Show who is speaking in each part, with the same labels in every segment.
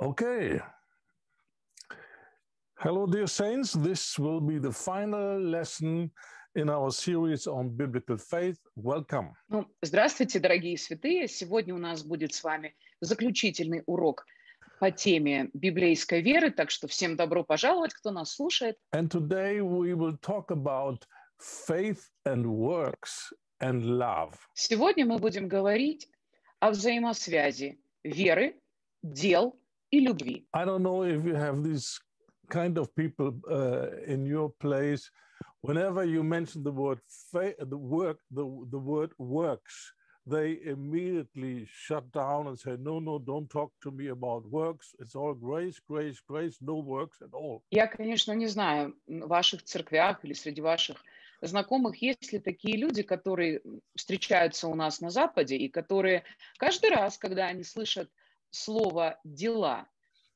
Speaker 1: Okay. Hello, dear saints. This will be the final lesson in our series on biblical faith. Welcome.
Speaker 2: Ну, здравствуйте, дорогие святые. Сегодня у нас будет с вами заключительный урок по теме библейской веры, так что всем добро пожаловать, кто нас слушает.
Speaker 1: And today we will talk about faith and works and love.
Speaker 2: Сегодня мы будем говорить о взаимосвязи веры, дел и любви.
Speaker 1: I don't know if you have these kind of people uh, in your place. Whenever you mention the word fa- the work, the, the word works, they immediately shut down and say, no, no, don't talk to me about works. It's all grace, grace, grace, no works at all.
Speaker 2: Я, конечно, не знаю, в ваших церквях или среди ваших знакомых есть ли такие люди, которые встречаются у нас на Западе и которые каждый раз, когда они слышат слово «дела»,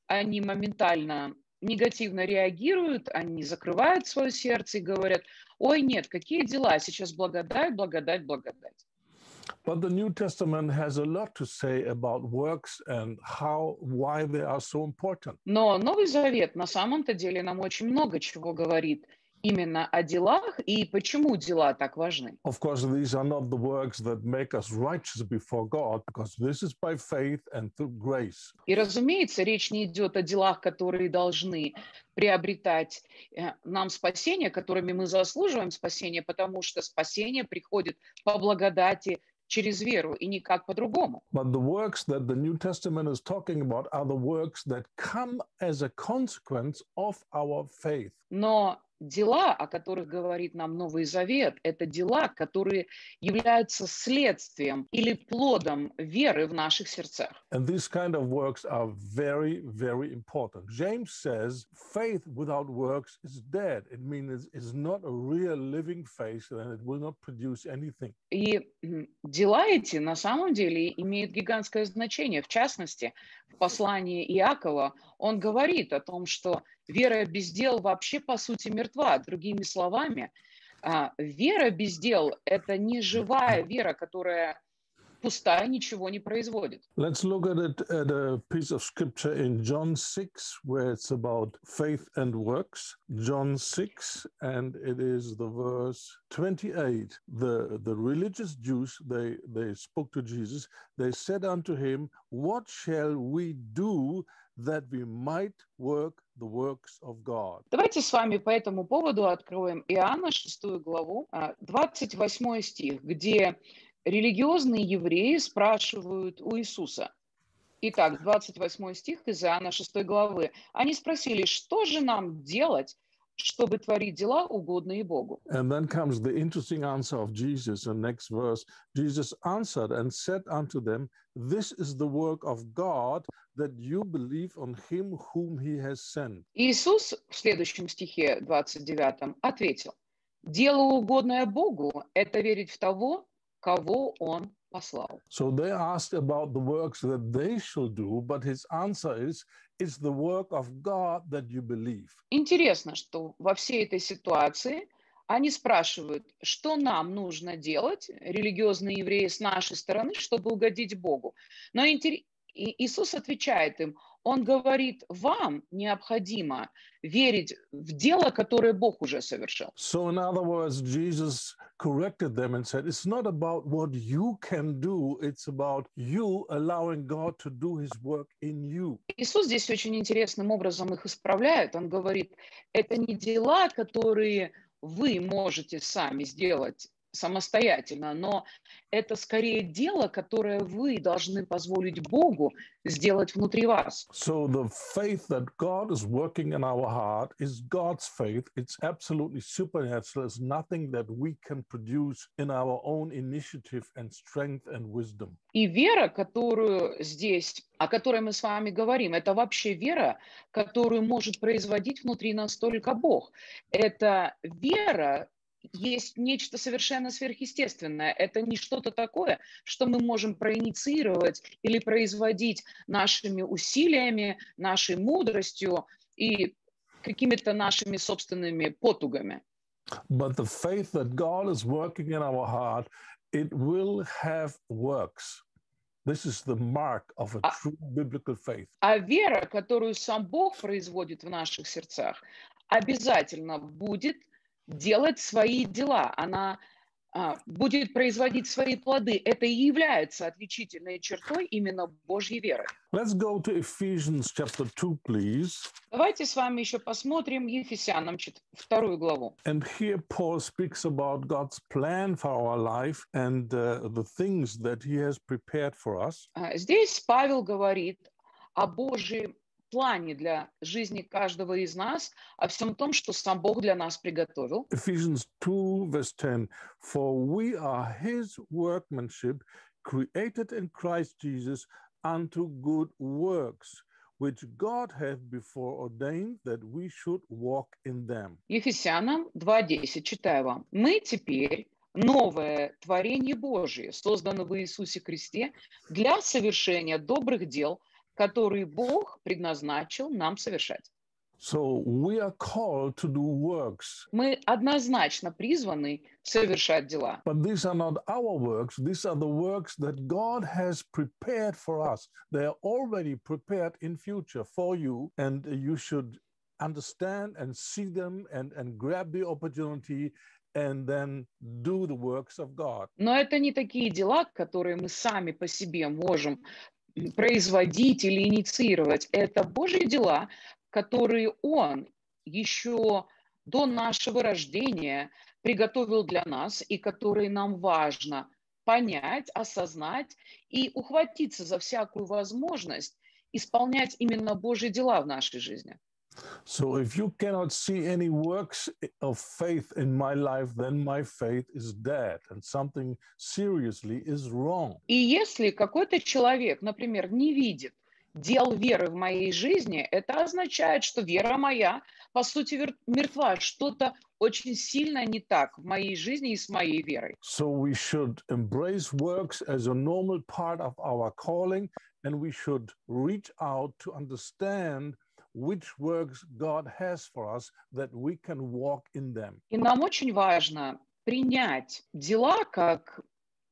Speaker 2: они моментально негативно реагируют, они закрывают свое сердце и говорят, ой, нет, какие дела, сейчас благодать, благодать, благодать.
Speaker 1: But the New Testament has a lot to say about works and how, why they are so important.
Speaker 2: Но Новый Завет на самом-то деле нам очень много чего говорит именно о делах и почему дела так важны.
Speaker 1: Of course, these are not the works that make us righteous before God, because this is by faith and through grace.
Speaker 2: И, разумеется, речь не идет о делах, которые должны приобретать э, нам спасение, которыми мы заслуживаем спасение, потому что спасение приходит по благодати через веру и никак по-другому.
Speaker 1: But the works that the New Testament is talking about are the works that come as a consequence of our faith.
Speaker 2: Но дела, о которых говорит нам Новый Завет, это дела, которые являются следствием или плодом веры в наших сердцах.
Speaker 1: And these kind of works are very, very important. James says faith without works is dead. It means it's not a real living faith and it will not produce anything.
Speaker 2: И дела эти на самом деле имеют гигантское значение. В частности, в послании Иакова он говорит о том, что вера без дел вообще по сути мертва. Другими словами, а, вера без дел – это не живая вера, которая пустая, ничего не производит.
Speaker 1: Let's look at it at a piece of scripture in John 6, where it's about faith and works. John 6, and it is the verse 28. The, the religious Jews, they, they spoke to Jesus. They said unto him, What shall we do that we might work the works of God?
Speaker 2: Давайте с вами по этому поводу откроем Иоанна, 6 главу, а, 28 стих, где религиозные евреи спрашивают у Иисуса. Итак, 28 стих из Иоанна 6 главы. Они спросили, что же нам делать, чтобы творить дела, угодные Богу?
Speaker 1: And then comes the interesting answer of Jesus in next verse. Jesus answered and said unto them, This is the work of God, that you believe on him whom he has sent.
Speaker 2: Иисус в следующем стихе 29 ответил, «Дело, угодное Богу, это верить в того, кого Он послал».
Speaker 1: So they asked about the works that they shall do, but his answer is, It's the work of God that you believe.
Speaker 2: Интересно, что во всей этой ситуации они спрашивают, что нам нужно делать, религиозные евреи, с нашей стороны, чтобы угодить Богу. Но интер- Иисус отвечает им, Он говорит, вам необходимо верить в дело, которое Бог уже совершил.
Speaker 1: So, in other words, Jesus corrected them and said, It's not about what you can do, it's about you allowing God to do his work in you.
Speaker 2: Иисус здесь очень интересным образом их исправляет. Он говорит, это не дела, которые вы можете сами сделать самостоятельно, но это скорее дело, которое вы должны позволить Богу сделать внутри вас.
Speaker 1: So, the faith that God is working in our heart is God's faith. It's absolutely supernatural. It's nothing that we can produce in our own initiative and strength and wisdom.
Speaker 2: И вера, которую здесь, о которой мы с вами говорим, это вообще вера, которую может производить внутри нас только Бог. Это вера, есть нечто совершенно сверхъестественное. Это не что-то такое, что мы можем проинициировать или производить нашими усилиями, нашей мудростью и какими-то нашими собственными потугами.
Speaker 1: But the faith that God is working in our heart, it will have works. This is the mark of a true biblical faith.
Speaker 2: А вера, которую сам Бог производит в наших сердцах, обязательно будет делать свои дела. Она а, будет производить свои плоды. Это и является отличительной чертой именно Божьей веры.
Speaker 1: Let's go to Ephesians chapter 2, please.
Speaker 2: Давайте с вами еще посмотрим Ефесянам вторую главу.
Speaker 1: And here Paul speaks about God's plan for our life and uh, the things that he has prepared for us.
Speaker 2: А, Здесь Павел говорит о Божьем плане для жизни каждого из нас, о всем том, что сам Бог для нас приготовил.
Speaker 1: Ephesians 2, verse 10 For we are his workmanship, created in Christ Jesus unto good works, which God hath before ordained that we should walk in them.
Speaker 2: Ефесянам 2.10, читаю вам. «Мы теперь новое творение Божие, создано в Иисусе Христе для совершения добрых дел, которые Бог предназначил нам совершать».
Speaker 1: So we are called to do works,
Speaker 2: Мы однозначно призваны совершать дела.
Speaker 1: but these are not our works. These are the works that God has prepared for us. They are already prepared in future for you, and you should understand and see them and, and grab the opportunity and then do the works of God.
Speaker 2: Но это не такие дела, которые мы сами по себе можем производить или инициировать. Это Божьи дела, которые Он еще до нашего рождения приготовил для нас и которые нам важно понять, осознать и ухватиться за всякую возможность исполнять именно Божьи дела в нашей жизни.
Speaker 1: So if you cannot see any works of faith in my life, then my faith is dead and something seriously is wrong.
Speaker 2: И если какой-то человек, например, не видит дел веры в моей жизни, это означает, что вера моя, по сути, вер- мертва. Что-то очень сильно не так в моей жизни и с моей верой.
Speaker 1: So we should embrace works as a normal part of our calling, and we should reach out to understand which works God has for us that we can walk in them.
Speaker 2: И нам очень важно принять дела как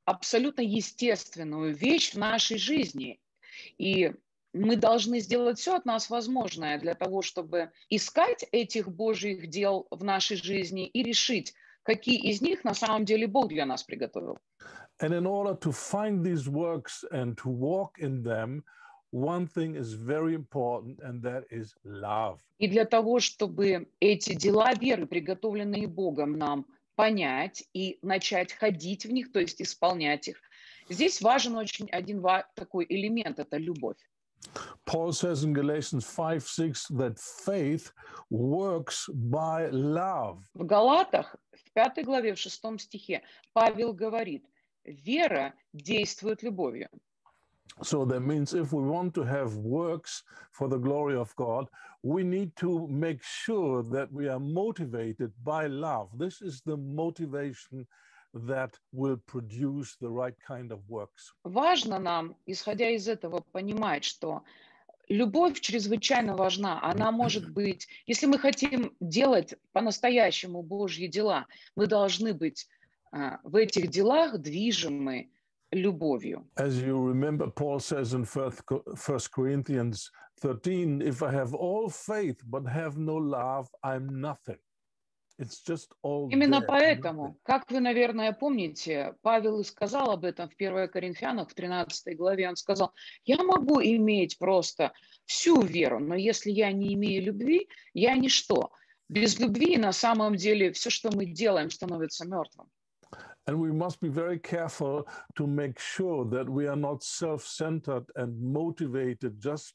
Speaker 2: абсолютно естественную вещь в нашей жизни. И мы должны сделать все от нас возможное для того, чтобы искать этих Божьих дел в нашей жизни и решить, какие из них на самом деле Бог для нас приготовил.
Speaker 1: And in order to find these works and to walk in them, one thing is very important, and that is love.
Speaker 2: И для того, чтобы эти дела веры, приготовленные Богом нам понять и начать ходить в них, то есть исполнять их, здесь важен очень один такой элемент – это любовь.
Speaker 1: Paul says in Galatians 5 6 that faith works by love.
Speaker 2: В Галатах, в пятой главе, в шестом стихе, Павел говорит, вера действует любовью.
Speaker 1: So that means if we want to have works for the glory of God, we need to make sure that we are motivated by love. This is the motivation that will produce the right kind of works.
Speaker 2: Важно нам, исходя из этого, понимать, что любовь чрезвычайно важна. Она может быть, если мы хотим делать по-настоящему Божьи дела, мы должны быть а, в этих делах движимы любовью.
Speaker 1: As you remember, Paul says in 1 Corinthians 13 if I have all faith but have no love, I'm nothing. It's just all
Speaker 2: Именно
Speaker 1: there,
Speaker 2: поэтому,
Speaker 1: nothing.
Speaker 2: как вы, наверное, помните, Павел и сказал об этом в 1 Коринфянах, в 13 главе, он сказал, я могу иметь просто всю веру, но если я не имею любви, я ничто. Без любви на самом деле все, что мы делаем, становится мертвым.
Speaker 1: And we must be very careful to make sure that we are not self centered and motivated just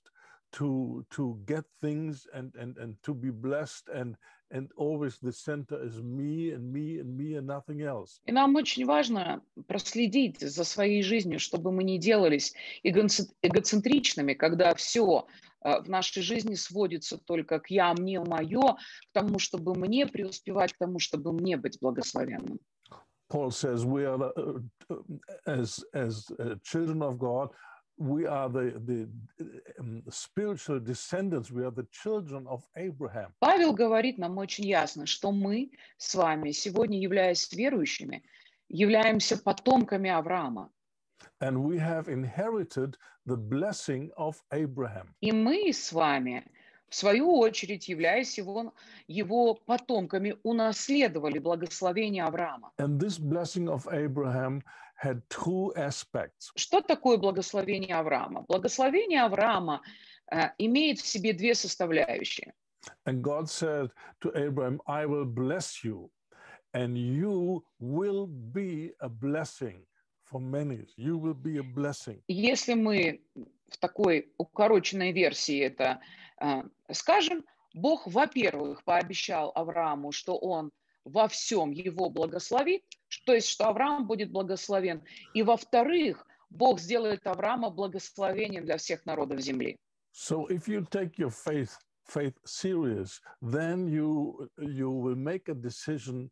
Speaker 1: to, to get things and, and, and to be blessed. And, and always the center is me and me and me and nothing else.
Speaker 2: И нам очень важно проследить за своей жизнью, чтобы мы не делались эгоцен- эгоцентричными, когда все в нашей жизни сводится только к я, мне, мое, к тому, чтобы мне преуспевать, к тому, чтобы мне быть благословенным.
Speaker 1: Paul says we are the, uh, as as uh, children of God. We are the the um, spiritual descendants. We are the children of Abraham.
Speaker 2: Павел говорит нам очень ясно, что мы с вами сегодня, являясь верующими, являемся потомками Авраама.
Speaker 1: And we have inherited the blessing of Abraham.
Speaker 2: И мы с вами, в свою очередь, являясь его, его потомками, унаследовали благословение Авраама.
Speaker 1: And this blessing of Abraham had two aspects.
Speaker 2: Что такое благословение Авраама? Благословение Авраама э, имеет в себе две составляющие.
Speaker 1: And God said to Abraham, I will bless you, and you will be a blessing for many. You will be a blessing.
Speaker 2: Если мы в такой укороченной версии это э, скажем, Бог, во-первых, пообещал Аврааму, что он во всем его благословит, то есть, что Авраам будет благословен. И во-вторых, Бог сделает Авраама благословением для всех народов земли.
Speaker 1: So if you take your faith faith serious, then you you will make a decision.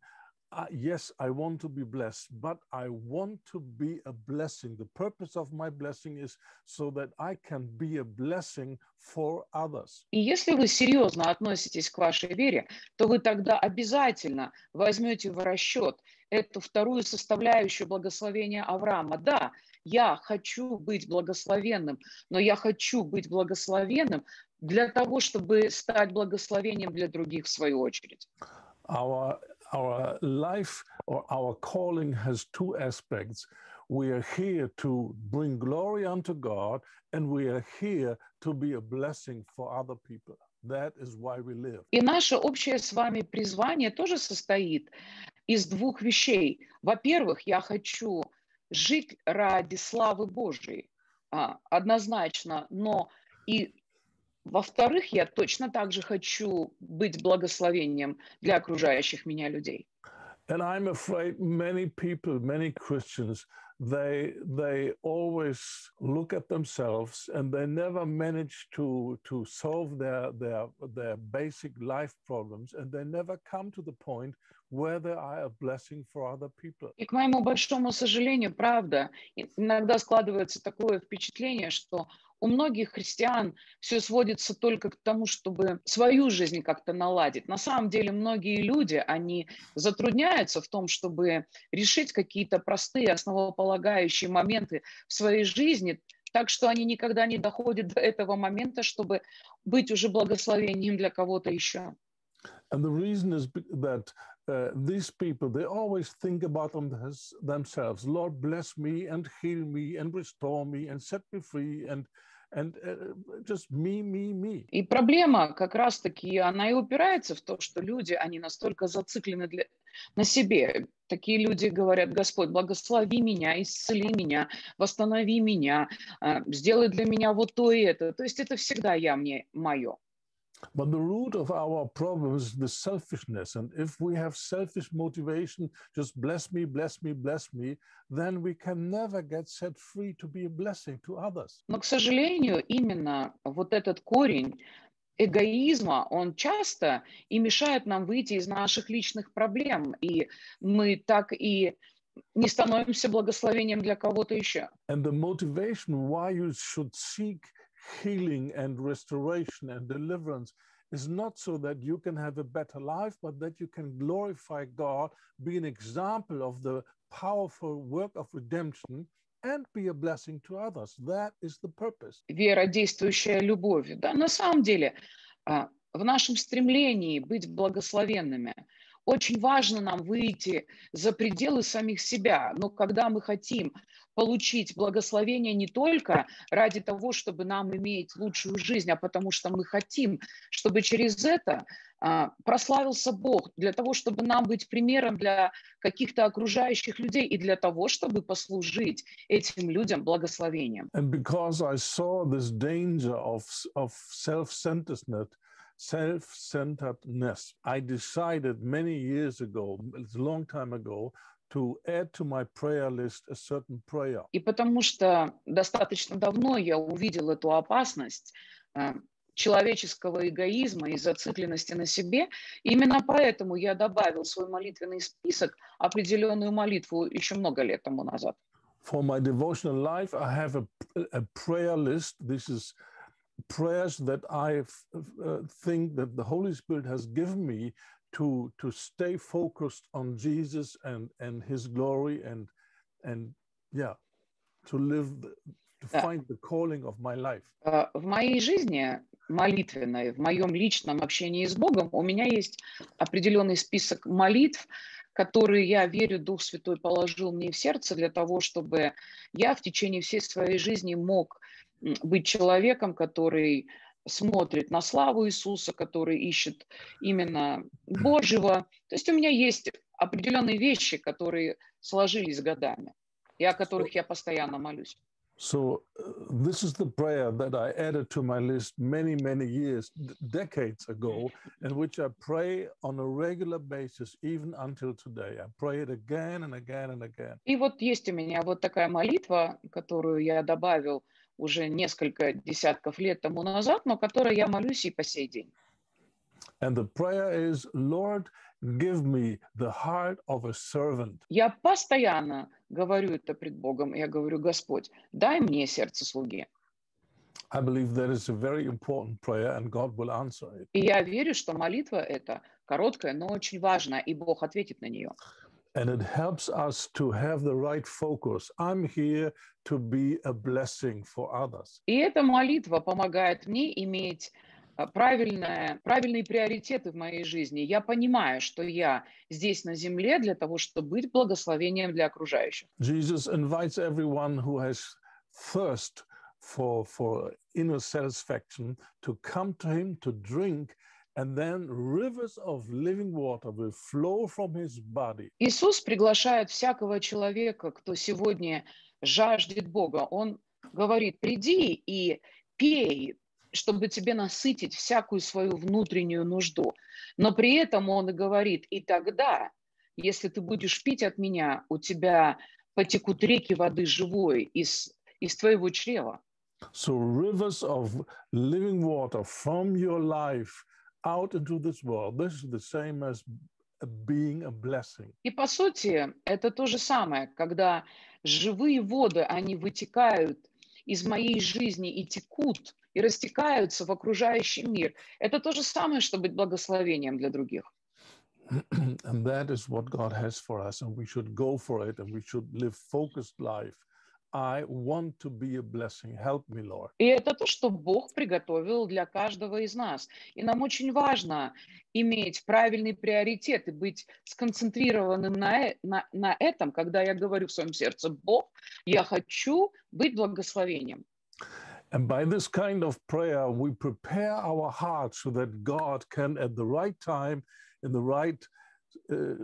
Speaker 1: Uh, yes, I want to be blessed, but I want to be a blessing. The purpose of my blessing is so that I can be a blessing for others.
Speaker 2: И если вы серьезно относитесь к вашей вере, то вы тогда обязательно возьмете в расчет эту вторую составляющую благословения Авраама. Да, я хочу быть благословенным, но я хочу быть благословенным для того, чтобы стать благословением для других в свою очередь.
Speaker 1: Our our life or our calling has two aspects. We are here to bring glory unto God, and we are here to be a blessing for other people. That is why we live.
Speaker 2: И наше общее с вами призвание тоже состоит из двух вещей. Во-первых, я хочу жить ради славы Божией, а, однозначно, но и во-вторых, я точно так же хочу быть благословением для окружающих меня людей.
Speaker 1: And I'm afraid many people, many Christians, they they always look at themselves and they never manage to to solve their their their basic life problems and they never come to the point where they are a blessing for other people.
Speaker 2: И к моему большому сожалению, правда, иногда складывается такое впечатление, что у многих христиан все сводится только к тому, чтобы свою жизнь как-то наладить. На самом деле многие люди, они затрудняются в том, чтобы решить какие-то простые, основополагающие моменты в своей жизни, так что они никогда не доходят до этого момента, чтобы быть уже благословением для кого-то еще.
Speaker 1: And the reason is that uh, these people, they always think about them, themselves. Lord, bless me and heal me and restore me and set me free and and uh, just me, me, me.
Speaker 2: И проблема как раз-таки, она и упирается в то, что люди, они настолько зациклены для, на себе. Такие люди говорят, Господь, благослови меня, исцели меня, восстанови меня, сделай для меня вот то и это. То есть это всегда я, мне, мое.
Speaker 1: But the root of our problem is the selfishness. And if we have selfish motivation, just bless me, bless me, bless me, then we can never get set free to be a blessing to others.
Speaker 2: Но, к сожалению, именно вот этот корень эгоизма, он часто и мешает нам выйти из наших личных проблем. И мы так и не становимся благословением для кого-то еще.
Speaker 1: And the motivation why you should seek healing and restoration and deliverance is not so that you can have a better life, but that you can glorify God, be an example of the powerful work of redemption, and be a blessing to others. That is the purpose.
Speaker 2: Вера, действующая любовь. Да, на самом деле, в нашем стремлении быть благословенными – очень важно нам выйти за пределы самих себя. Но когда мы хотим получить благословение не только ради того, чтобы нам иметь лучшую жизнь, а потому что мы хотим, чтобы через это а, прославился Бог, для того, чтобы нам быть примером для каких-то окружающих людей и для того, чтобы послужить этим людям благословением.
Speaker 1: And because I saw this danger of, of self-centeredness, self-centeredness. I decided many years ago, it's a long time ago, to add to my prayer list a certain prayer.
Speaker 2: И потому что достаточно давно я увидел эту опасность человеческого эгоизма и зацикленности на себе. Именно поэтому я добавил в свой молитвенный список определенную молитву еще много лет тому назад.
Speaker 1: For my devotional life, I have a, a prayer list. This is prayers that I uh, think that the Holy Spirit has given me to to stay focused on Jesus and and His glory and and yeah to live, to find the calling of my life.
Speaker 2: Э, В моей жизни молитвенной, в моем личном общении с Богом у меня есть определенный список молитв, которые, я верю, Дух Святой положил мне в сердце для того, чтобы я в течение всей своей жизни мог быть человеком, который смотрит на славу Иисуса, который ищет именно Божьего. То есть у меня есть определенные вещи, которые сложились годами, и о которых я постоянно молюсь.
Speaker 1: So uh, this is the prayer that I added to my list many, many years, decades ago, in which I pray on a regular basis, even until today. I pray it again and again and again.
Speaker 2: И вот есть у меня вот такая молитва, которую я добавил уже несколько десятков лет тому назад, но которой я молюсь и по сей день.
Speaker 1: And the prayer is, Lord, give me the heart of a servant.
Speaker 2: Я постоянно говорю это пред Богом. Я говорю, Господь, дай мне сердце слуги.
Speaker 1: I believe that is a very important prayer and God will answer it.
Speaker 2: И я верю, что молитва эта короткая, но очень важная, и Бог ответит на нее.
Speaker 1: And it helps us to have the right focus. I'm here to be a blessing for others.
Speaker 2: И эта молитва помогает мне иметь а, правильное, правильные приоритеты в моей жизни. Я понимаю, что я здесь на земле для того, чтобы быть благословением для окружающих.
Speaker 1: Jesus invites everyone who has thirst for, for inner satisfaction to come to him to drink, and then rivers of living water will flow from his body.
Speaker 2: Иисус приглашает всякого человека, кто сегодня жаждет Бога. Он говорит, приди и пей, чтобы тебе насытить всякую свою внутреннюю нужду. Но при этом он и говорит, и тогда, если ты будешь пить от меня, у тебя потекут реки воды живой из, из твоего чрева.
Speaker 1: So, rivers of living water from your life out into this world. This is the same as being a blessing.
Speaker 2: И по сути, это то же самое, когда живые воды, они вытекают из моей жизни и текут, и растекаются в окружающий мир. Это то же самое, что быть благословением для других.
Speaker 1: and that is what God has for us, and we should go for it and we should live focused life. I want to be a blessing. Help me, Lord.
Speaker 2: И это то, что Бог приготовил для каждого из нас. И нам очень важно иметь правильный приоритет и быть сконцентрированным на, э- на, на этом, когда я говорю в своем сердце, Бог, я хочу быть благословением.
Speaker 1: And by this kind of prayer, we prepare our hearts so that God can, at the right time, in the right uh,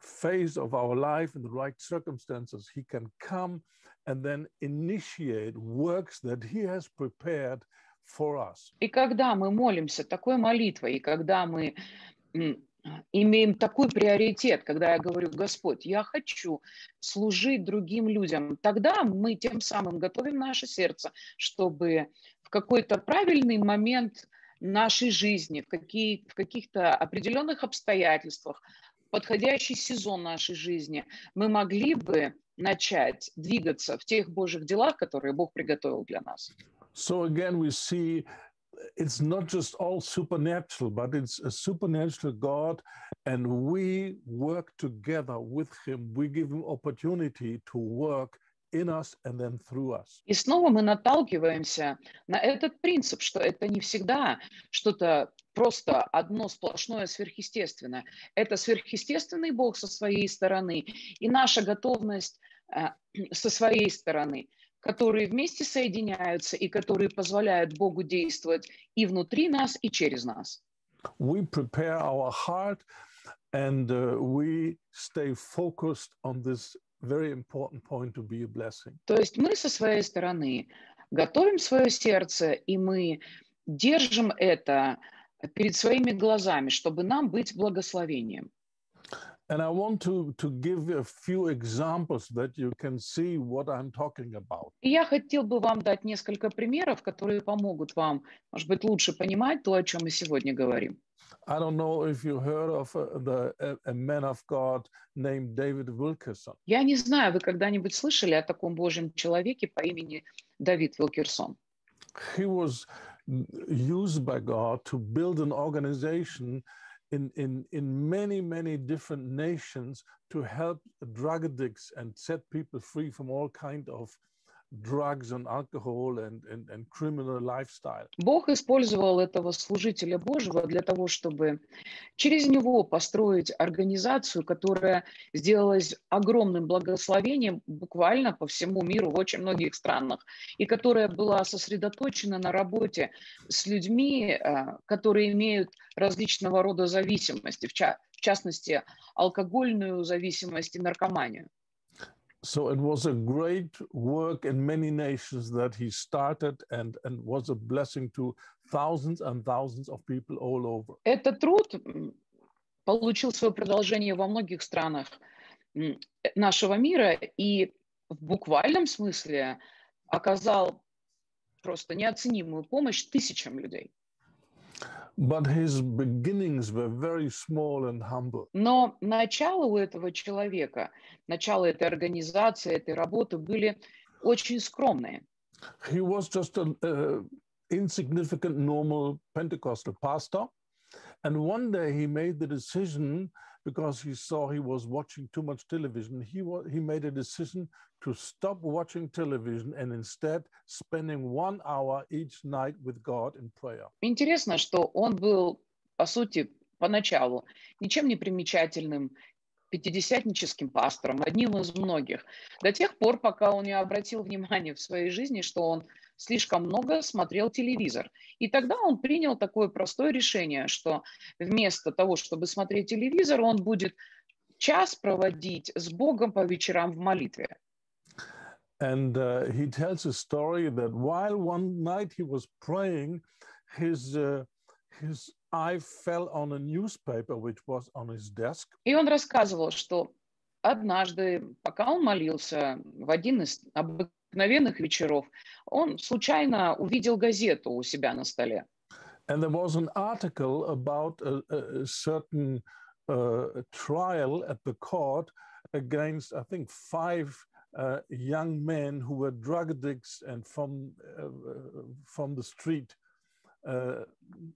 Speaker 1: phase of our life, in the right circumstances, He can come and then initiate works that He has prepared for us.
Speaker 2: И когда мы молимся такой молитвой, и когда мы имеем такой приоритет, когда я говорю, Господь, я хочу служить другим людям, тогда мы тем самым готовим наше сердце, чтобы в какой-то правильный момент нашей жизни, в, какие, в каких-то определенных обстоятельствах, подходящий сезон нашей жизни, мы могли бы начать двигаться в тех Божьих делах, которые Бог приготовил для нас.
Speaker 1: So again, we see it's not just all supernatural, but it's a supernatural God, and we work together with Him. We give Him opportunity to work in us and then through us.
Speaker 2: И снова мы наталкиваемся на этот принцип, что это не всегда что-то просто одно сплошное сверхъестественное. Это сверхъестественный Бог со своей стороны и наша готовность э, со своей стороны, которые вместе соединяются и которые позволяют Богу действовать и внутри нас, и через нас.
Speaker 1: We prepare our heart and uh, we stay focused on this very important point to be a blessing.
Speaker 2: То есть мы со своей стороны готовим свое сердце, и мы держим это перед своими глазами, чтобы нам быть благословением.
Speaker 1: And I want to, to give a few examples that you can see what I'm talking about.
Speaker 2: И я хотел бы вам дать несколько примеров, которые помогут вам, может быть, лучше понимать то, о чем мы сегодня говорим.
Speaker 1: I don't know if you heard of uh, the a, a man of God named David Wilkerson.
Speaker 2: Я не знаю, вы когда-нибудь слышали о таком Божьем человеке по имени Давид Вилкерсон?
Speaker 1: He was used by God to build an organization in, in, in many, many different nations to help drug addicts and set people free from all kind of drugs and alcohol and, and, and criminal lifestyle.
Speaker 2: Бог использовал этого служителя Божьего для того, чтобы через него построить организацию, которая сделалась огромным благословением буквально по всему миру в очень многих странах, и которая была сосредоточена на работе с людьми, которые имеют различного рода зависимости, в частности, алкогольную зависимость и наркоманию.
Speaker 1: So it was a great work in many nations that he started and, and was a blessing to thousands and thousands of people all over.
Speaker 2: Этот труд получил свое продолжение во многих странах нашего мира и в буквальном смысле оказал просто неоценимую помощь тысячам людей.
Speaker 1: But his beginnings were very small and humble.
Speaker 2: Но начало у этого человека, начало этой организации, этой работы были очень скромные.
Speaker 1: He was just an uh, insignificant, normal Pentecostal pastor. And one day he made the decision because he saw he was watching too much television. He, he made a decision to stop watching television and instead spending one hour each night with God in prayer.
Speaker 2: Интересно, что он был, по сути, поначалу ничем не примечательным пятидесятническим пастором, одним из многих, до тех пор, пока он не обратил внимание в своей жизни, что он слишком много смотрел телевизор. И тогда он принял такое простое решение, что вместо того, чтобы смотреть телевизор, он будет час проводить с Богом по вечерам в молитве.
Speaker 1: And uh, he tells a story that while one night he was praying, his, uh, his eye fell on a newspaper which was on his desk.
Speaker 2: И он рассказывал, что однажды, пока он молился, в один из обыкновенных вечеров, он случайно увидел газету у себя на столе.
Speaker 1: And there was an article about a, a certain uh, trial at the court against, I think, five uh, young men who were drug addicts and from, uh, from the street uh,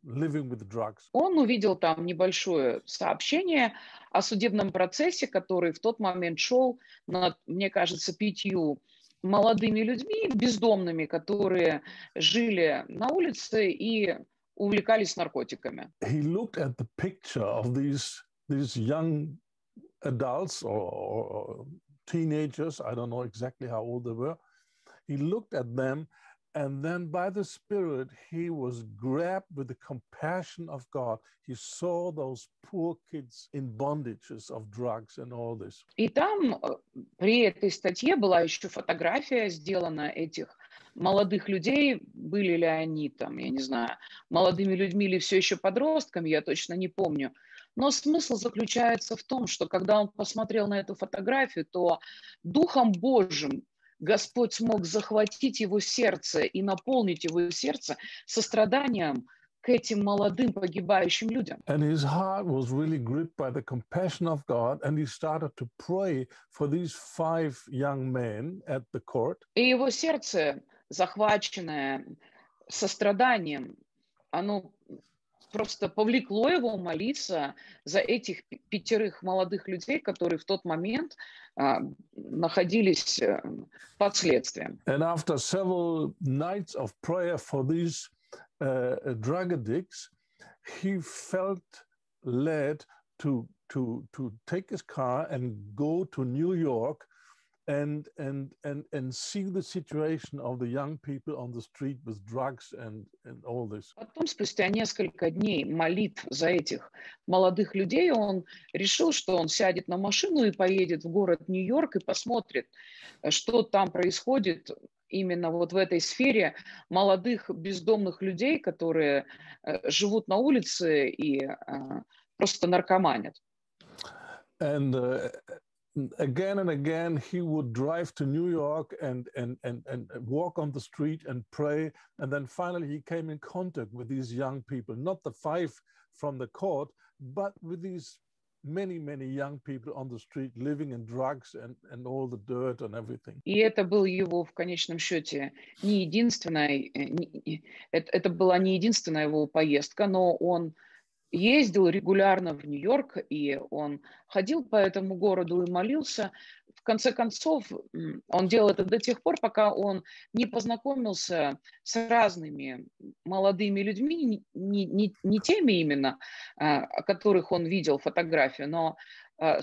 Speaker 1: living with drugs.
Speaker 2: Он увидел там небольшое сообщение о судебном процессе, который в тот момент шел над, мне кажется, пятью молодыми людьми, бездомными, которые жили на улице и увлекались наркотиками.
Speaker 1: He looked at the picture of these, these young adults or, or teenagers, I don't know exactly how old they were. He looked at them, and then by the Spirit, he was grabbed with the compassion of God. He saw those poor kids in bondages of drugs and all this.
Speaker 2: И там при этой статье была еще фотография сделана этих молодых людей, были ли они там, я не знаю, молодыми людьми или все еще подростками, я точно не помню. Но смысл заключается в том, что когда он посмотрел на эту фотографию, то Духом Божьим Господь смог захватить его сердце и наполнить его сердце состраданием к этим молодым погибающим людям.
Speaker 1: And his heart was really gripped by the compassion of God, and he started to pray for these five young men at the court.
Speaker 2: И его сердце, захваченное состраданием, оно просто повлекло его молиться за этих пятерых молодых людей, которые в тот момент а, находились под следствием.
Speaker 1: And after several nights of prayer for these uh, drug addicts, he felt led to to to take his car and go to New York and and and and see the situation of the young people on the street with drugs and and all this.
Speaker 2: Потом, спустя несколько дней молитв за этих молодых людей, он решил, что он сядет на машину и поедет в город Нью-Йорк и посмотрит, что там происходит именно вот в этой сфере молодых бездомных людей, которые живут на улице и просто наркоманят.
Speaker 1: And uh, again and again he would drive to New York and, and, and, and walk on the street and pray. And then finally he came in contact with these young people, not the five from the court, but with these many, many young people on the street living in drugs and, and all the dirt and everything.
Speaker 2: И это был его в конечном счете не единственная, это, это была не единственная его поездка, но он ездил регулярно в Нью-Йорк, и он ходил по этому городу и молился. В конце концов, он делал это до тех пор, пока он не познакомился с разными молодыми людьми, не, не, не теми именно, а, о которых он видел фотографию, но а,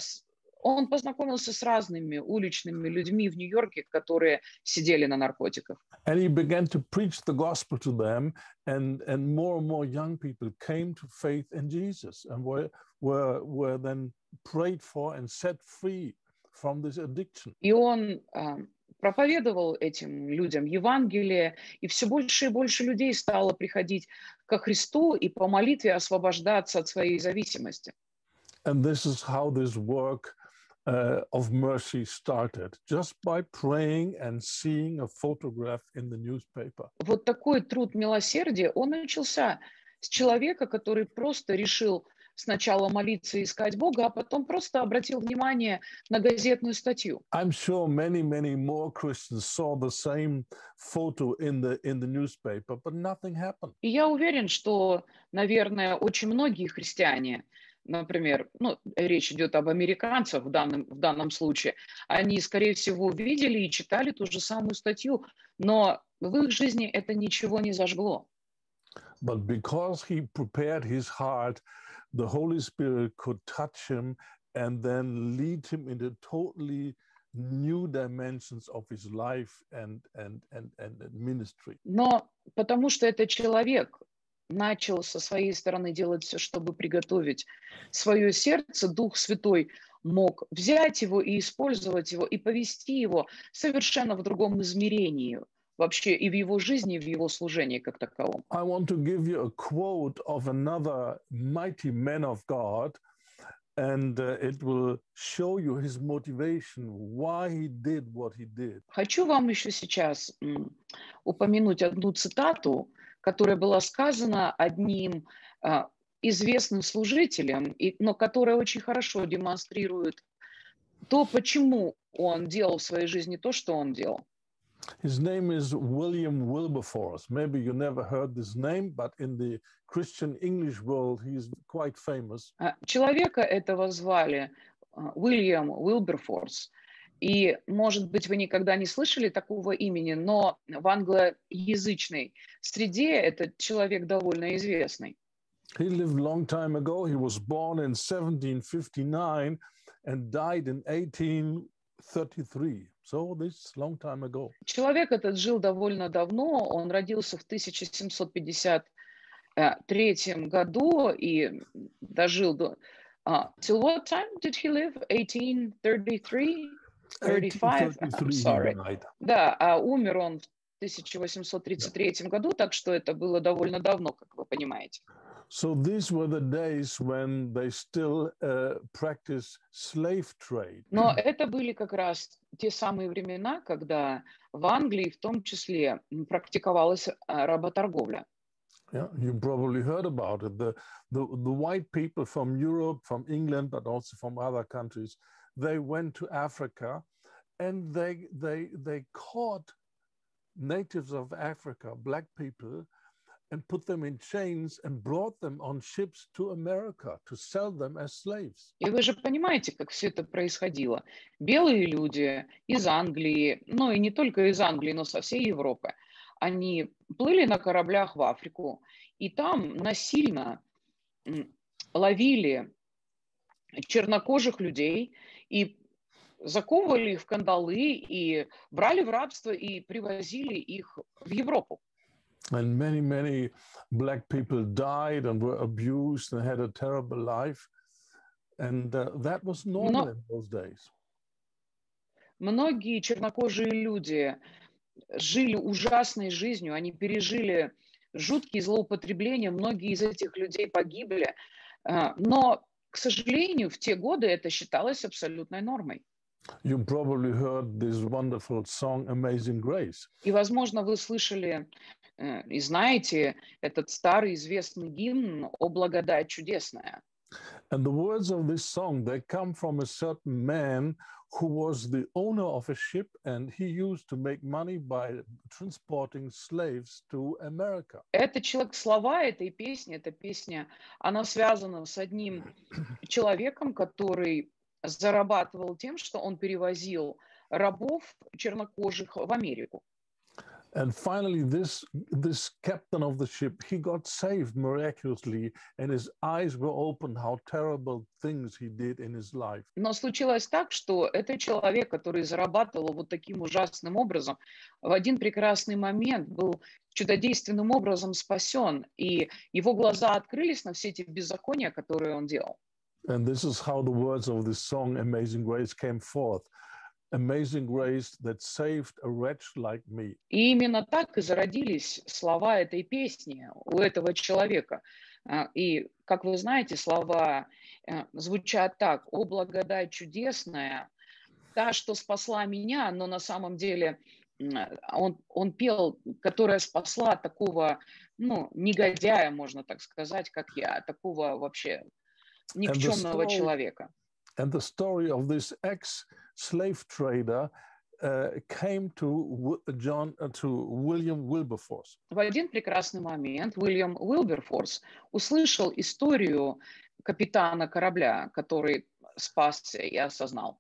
Speaker 2: он познакомился с разными уличными людьми в Нью-Йорке, которые сидели на наркотиках.
Speaker 1: And he began to preach the gospel to them, and, and more and more young people came to faith in Jesus and were, were, were then prayed for and set free from this addiction.
Speaker 2: И он проповедовал этим людям Евангелие, и все больше и больше людей стало приходить ко Христу и по молитве освобождаться от своей зависимости.
Speaker 1: And this is how this work uh, of mercy started just by praying and seeing a photograph in the newspaper.
Speaker 2: Вот такой труд милосердия, он начался с человека, который просто решил сначала молиться и искать Бога, а потом просто обратил внимание на газетную статью.
Speaker 1: I'm sure many, many more Christians saw the same photo in the in the newspaper, but nothing happened.
Speaker 2: И я уверен, что, наверное, очень многие христиане например, ну, речь идет об американцах в данном, в данном случае, они, скорее всего, видели и читали ту же самую статью, но в их жизни это ничего не зажгло.
Speaker 1: But because he prepared his heart, the Holy Spirit could touch him and then lead him into totally new dimensions of his life and, and, and, and ministry.
Speaker 2: Но потому что это человек, начал со своей стороны делать все, чтобы приготовить свое сердце, Дух Святой мог взять его и использовать его, и повести его совершенно в другом измерении, вообще и в его жизни, и в его служении как таковом.
Speaker 1: I want to give you a quote of another mighty man of God, and uh, it will show you his motivation, why he did what he did.
Speaker 2: Хочу вам еще сейчас упомянуть одну цитату, которая была сказана одним а, известным служителем, но которая очень хорошо демонстрирует то, почему он делал в своей жизни то, что он делал.
Speaker 1: His name is William Wilberforce. Maybe you never heard this name, but in the Christian English world, he is quite famous.
Speaker 2: А, человека этого звали Уильям Уилберфорс. И, может быть, вы никогда не слышали такого имени, но в англоязычной среде этот человек довольно известный.
Speaker 1: He lived a long time ago. He was born in 1759 and died in 1833. So this long time ago.
Speaker 2: Человек этот жил довольно давно. Он родился в 1753 году и дожил до... Uh, till what time did he live? 1833? 35, I'm sorry. Да, а умер он в 1833 году, так что это было довольно давно, как вы понимаете.
Speaker 1: So these were the days when they still uh, practiced slave trade.
Speaker 2: Но это были как раз те самые времена, когда в Англии в том числе практиковалась работорговля.
Speaker 1: Yeah, you probably heard about it. The, the, the white people from Europe, from England, but also from other countries, they went to Africa and they, they, they caught natives of Africa, black people, and put them in chains and brought them on ships to America to sell them as slaves.
Speaker 2: И вы же понимаете, как все это происходило. Белые люди из Англии, ну и не только из Англии, но со всей Европы, они плыли на кораблях в Африку, и там насильно ловили чернокожих людей и заковывали их в кандалы и брали в рабство и привозили их в Европу.
Speaker 1: And many, many black people died and were abused and had a terrible life. And uh, that was normal Но... in those days.
Speaker 2: Многие чернокожие люди жили ужасной жизнью, они пережили жуткие злоупотребления, многие из этих людей погибли. Но, к сожалению, в те годы это считалось абсолютной нормой.
Speaker 1: You probably heard this wonderful song Amazing Grace.
Speaker 2: И, возможно, вы слышали и знаете этот старый известный гимн «О благодать чудесная».
Speaker 1: And the words of this song, they come from a certain man who was the owner of a ship and he used to make money by transporting slaves to America.
Speaker 2: Это человек, слова этой песни, эта песня, она связана с одним человеком, который зарабатывал тем, что он перевозил рабов чернокожих в Америку.
Speaker 1: And finally, this, this captain of the ship, he got saved miraculously, and his eyes were opened how terrible things he did in his life.
Speaker 2: Но случилось так, что этот человек, который зарабатывал вот таким ужасным образом, в один прекрасный момент был чудодейственным образом спасен, и его глаза открылись на все эти беззакония, которые он делал.
Speaker 1: And this is how the words of this song, Amazing Grace, came forth. Amazing grace that saved a wretch like me.
Speaker 2: И именно так и зародились слова этой песни у этого человека. А, И, как вы знаете, слова э, звучат так. «О, благодать чудесная, та, что спасла меня», но на самом деле он, он пел, которая спасла такого, ну, негодяя, можно так сказать, как я, такого вообще никчемного
Speaker 1: story-
Speaker 2: человека.
Speaker 1: And the story of this ex-slave trader uh, came to Wi- John uh, to William Wilberforce.
Speaker 2: В один прекрасный момент Уильям Уилберфорс услышал историю капитана корабля, который спасся и осознал.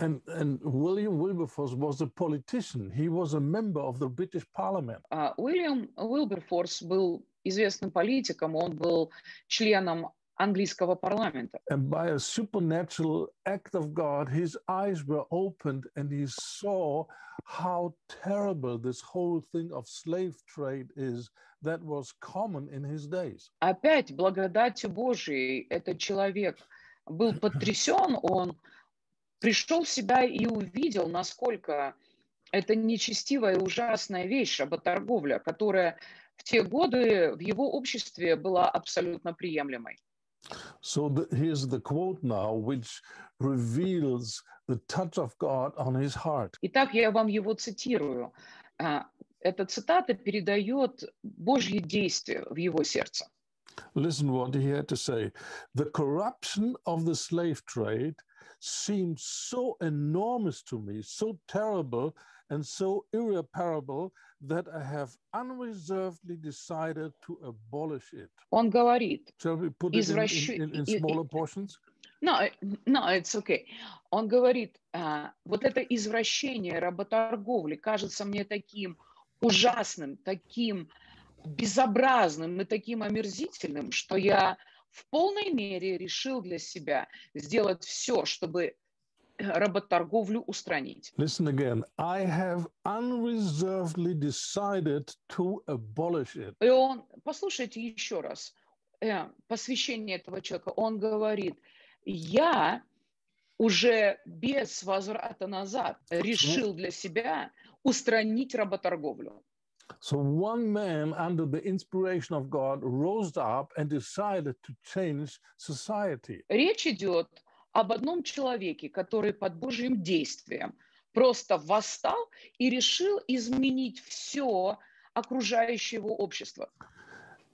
Speaker 1: And, and William Wilberforce was a politician. He was a member of the British Parliament.
Speaker 2: А Уильям Уилберфорс был известным политиком, он был членом английского парламента.
Speaker 1: And by a supernatural act of God, his eyes were opened and he saw how terrible this whole thing of slave trade is that was common in his days.
Speaker 2: Опять благодатью Божией этот человек был потрясен, он пришел в себя и увидел, насколько это нечестивая и ужасная вещь, работорговля, которая в те годы в его обществе была абсолютно приемлемой.
Speaker 1: So the, here's the quote now, which reveals the touch of God on his heart.
Speaker 2: Итак, я вам его цитирую. А, Эта цитата передает Божье действие в его сердце.
Speaker 1: Listen what he had to say. The corruption of the slave trade seemed so enormous to me, so terrible and so irreparable that I have unreservedly decided to abolish it.
Speaker 2: Он говорит,
Speaker 1: Shall we put it in,
Speaker 2: Извращу-
Speaker 1: in, in, in smaller portions?
Speaker 2: no, no, it's okay. Он говорит, а, вот это извращение работорговли кажется мне таким ужасным, таким безобразным и таким омерзительным, что я в полной мере решил для себя сделать все, чтобы работорговлю устранить.
Speaker 1: Listen again. I have unreservedly decided to abolish it.
Speaker 2: И он, послушайте еще раз, э, посвящение этого человека, он говорит, я уже без возврата назад решил для себя устранить работорговлю.
Speaker 1: So one man, under the inspiration of God, rose up and decided to change society.
Speaker 2: Речь идет об одном человеке, который под Божьим действием просто восстал и решил изменить все окружающее его общество.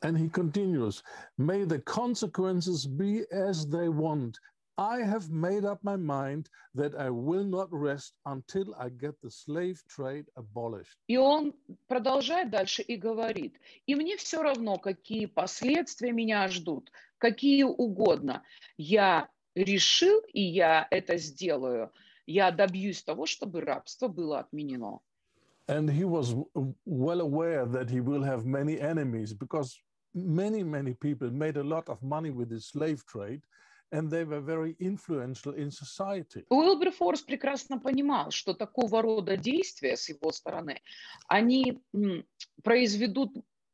Speaker 1: And he continues, May the consequences be as they want. I have made up my mind that I will not rest until I get the slave trade abolished.
Speaker 2: И он продолжает дальше и говорит, и мне все равно, какие последствия меня ждут, какие угодно. Я решил, и я это сделаю. Я добьюсь того, чтобы рабство было отменено.
Speaker 1: And he was well aware that he will have many enemies because many, many people made a lot of money with the slave trade and they were very influential in society.
Speaker 2: Уилберфорс прекрасно понимал, что такого рода действия с его стороны, они произведут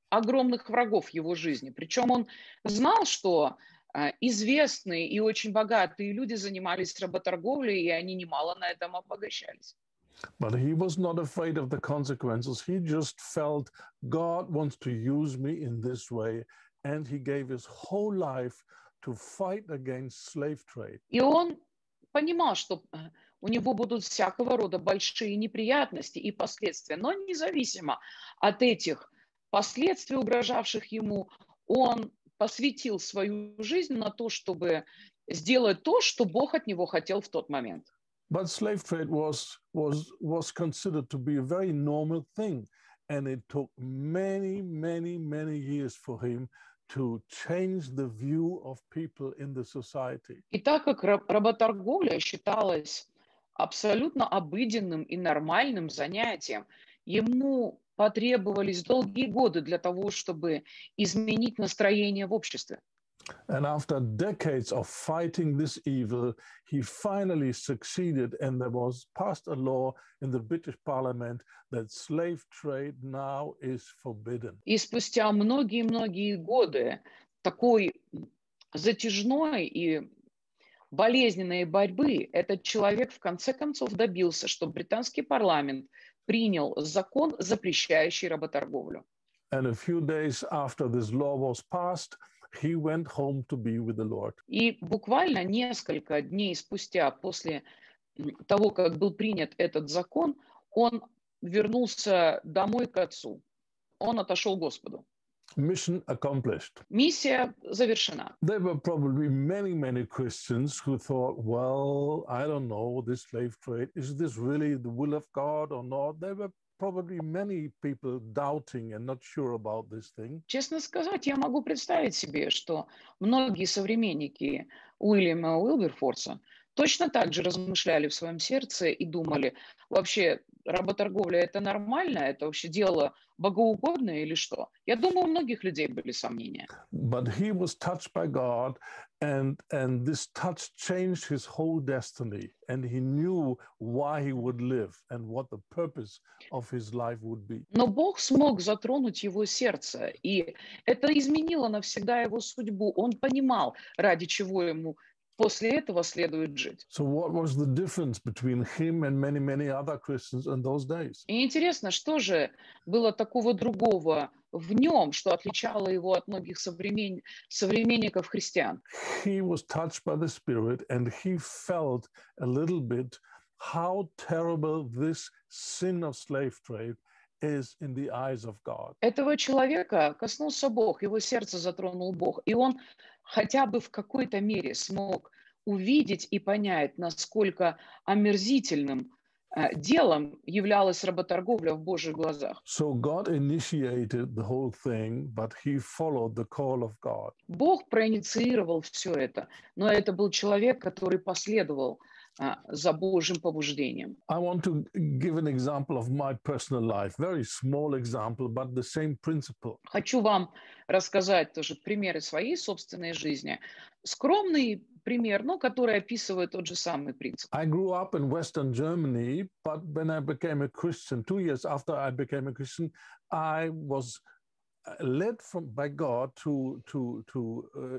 Speaker 2: огромных врагов в его жизни. Причем он знал, что известные и очень богатые люди занимались работорговлей, и они немало на этом обогащались.
Speaker 1: But he was not afraid of the consequences. He just felt God wants to use me in this way. And he gave his whole life to fight against slave trade.
Speaker 2: И он понимал, что э, у него будут всякого рода большие неприятности и последствия, но независимо от этих последствий, угрожавших ему, он посвятил свою жизнь на то, чтобы сделать то, что Бог от него хотел в тот момент.
Speaker 1: But slave trade was, was, was considered to be a very normal thing. And it took many, many, many years for him to change the view of people in the society.
Speaker 2: И так как работорговля считалась абсолютно обыденным и нормальным занятием, ему потребовались долгие годы для того, чтобы изменить настроение в обществе.
Speaker 1: And after decades of fighting this evil, he finally succeeded, and there was passed a law in the British Parliament that slave trade now is forbidden.
Speaker 2: И спустя многие-многие годы такой затяжной и болезненной борьбы этот человек в конце концов добился, что британский парламент принял закон, запрещающий работорговлю.
Speaker 1: And a few days after this law was passed, he went home to be with the Lord.
Speaker 2: И буквально несколько дней спустя после того, как был принят этот закон, он вернулся домой к отцу. Он отошел к Господу.
Speaker 1: Mission accomplished.
Speaker 2: Миссия завершена.
Speaker 1: There were probably many, many Christians who thought, well, I don't know, this slave trade, is this really the will of God or not? There were probably many people doubting and not sure about this thing.
Speaker 2: Честно сказать, я могу представить себе, что многие современники Уильяма Уилберфорса точно так же размышляли в своем сердце и думали, вообще работорговля это нормально, это вообще дело богоугодное или что? Я думаю, у многих людей были сомнения.
Speaker 1: But he was touched by God, and, and this touch changed his whole destiny. And he knew why he would live and what the purpose of his life would be.
Speaker 2: Но Бог смог затронуть его сердце, и это изменило навсегда его судьбу. Он понимал, ради чего ему После этого следует жить.
Speaker 1: So what was the difference between him and many, many other Christians in those days?
Speaker 2: И интересно, что же было такого другого в нем, что отличало его от многих современ... современников христиан?
Speaker 1: He was touched by the Spirit and he felt a little bit how terrible this sin of slave trade is in the eyes of God.
Speaker 2: Этого человека коснулся Бог, его сердце затронул Бог, и он хотя бы в какой-то мере смог увидеть и понять, насколько омерзительным делом являлась работорговля в Божьих глазах.
Speaker 1: So God initiated the whole thing, but he followed the call of God.
Speaker 2: Бог проинициировал все это, но это был человек, который последовал за Божьим побуждением.
Speaker 1: I want to give an example of my personal life, very small example, but the same principle.
Speaker 2: Хочу вам рассказать тоже примеры своей собственной жизни. Скромный пример, но который описывает тот же самый принцип.
Speaker 1: I grew up in Western Germany, but when I became a Christian, two years after I became a Christian, I was led from by God to to to uh,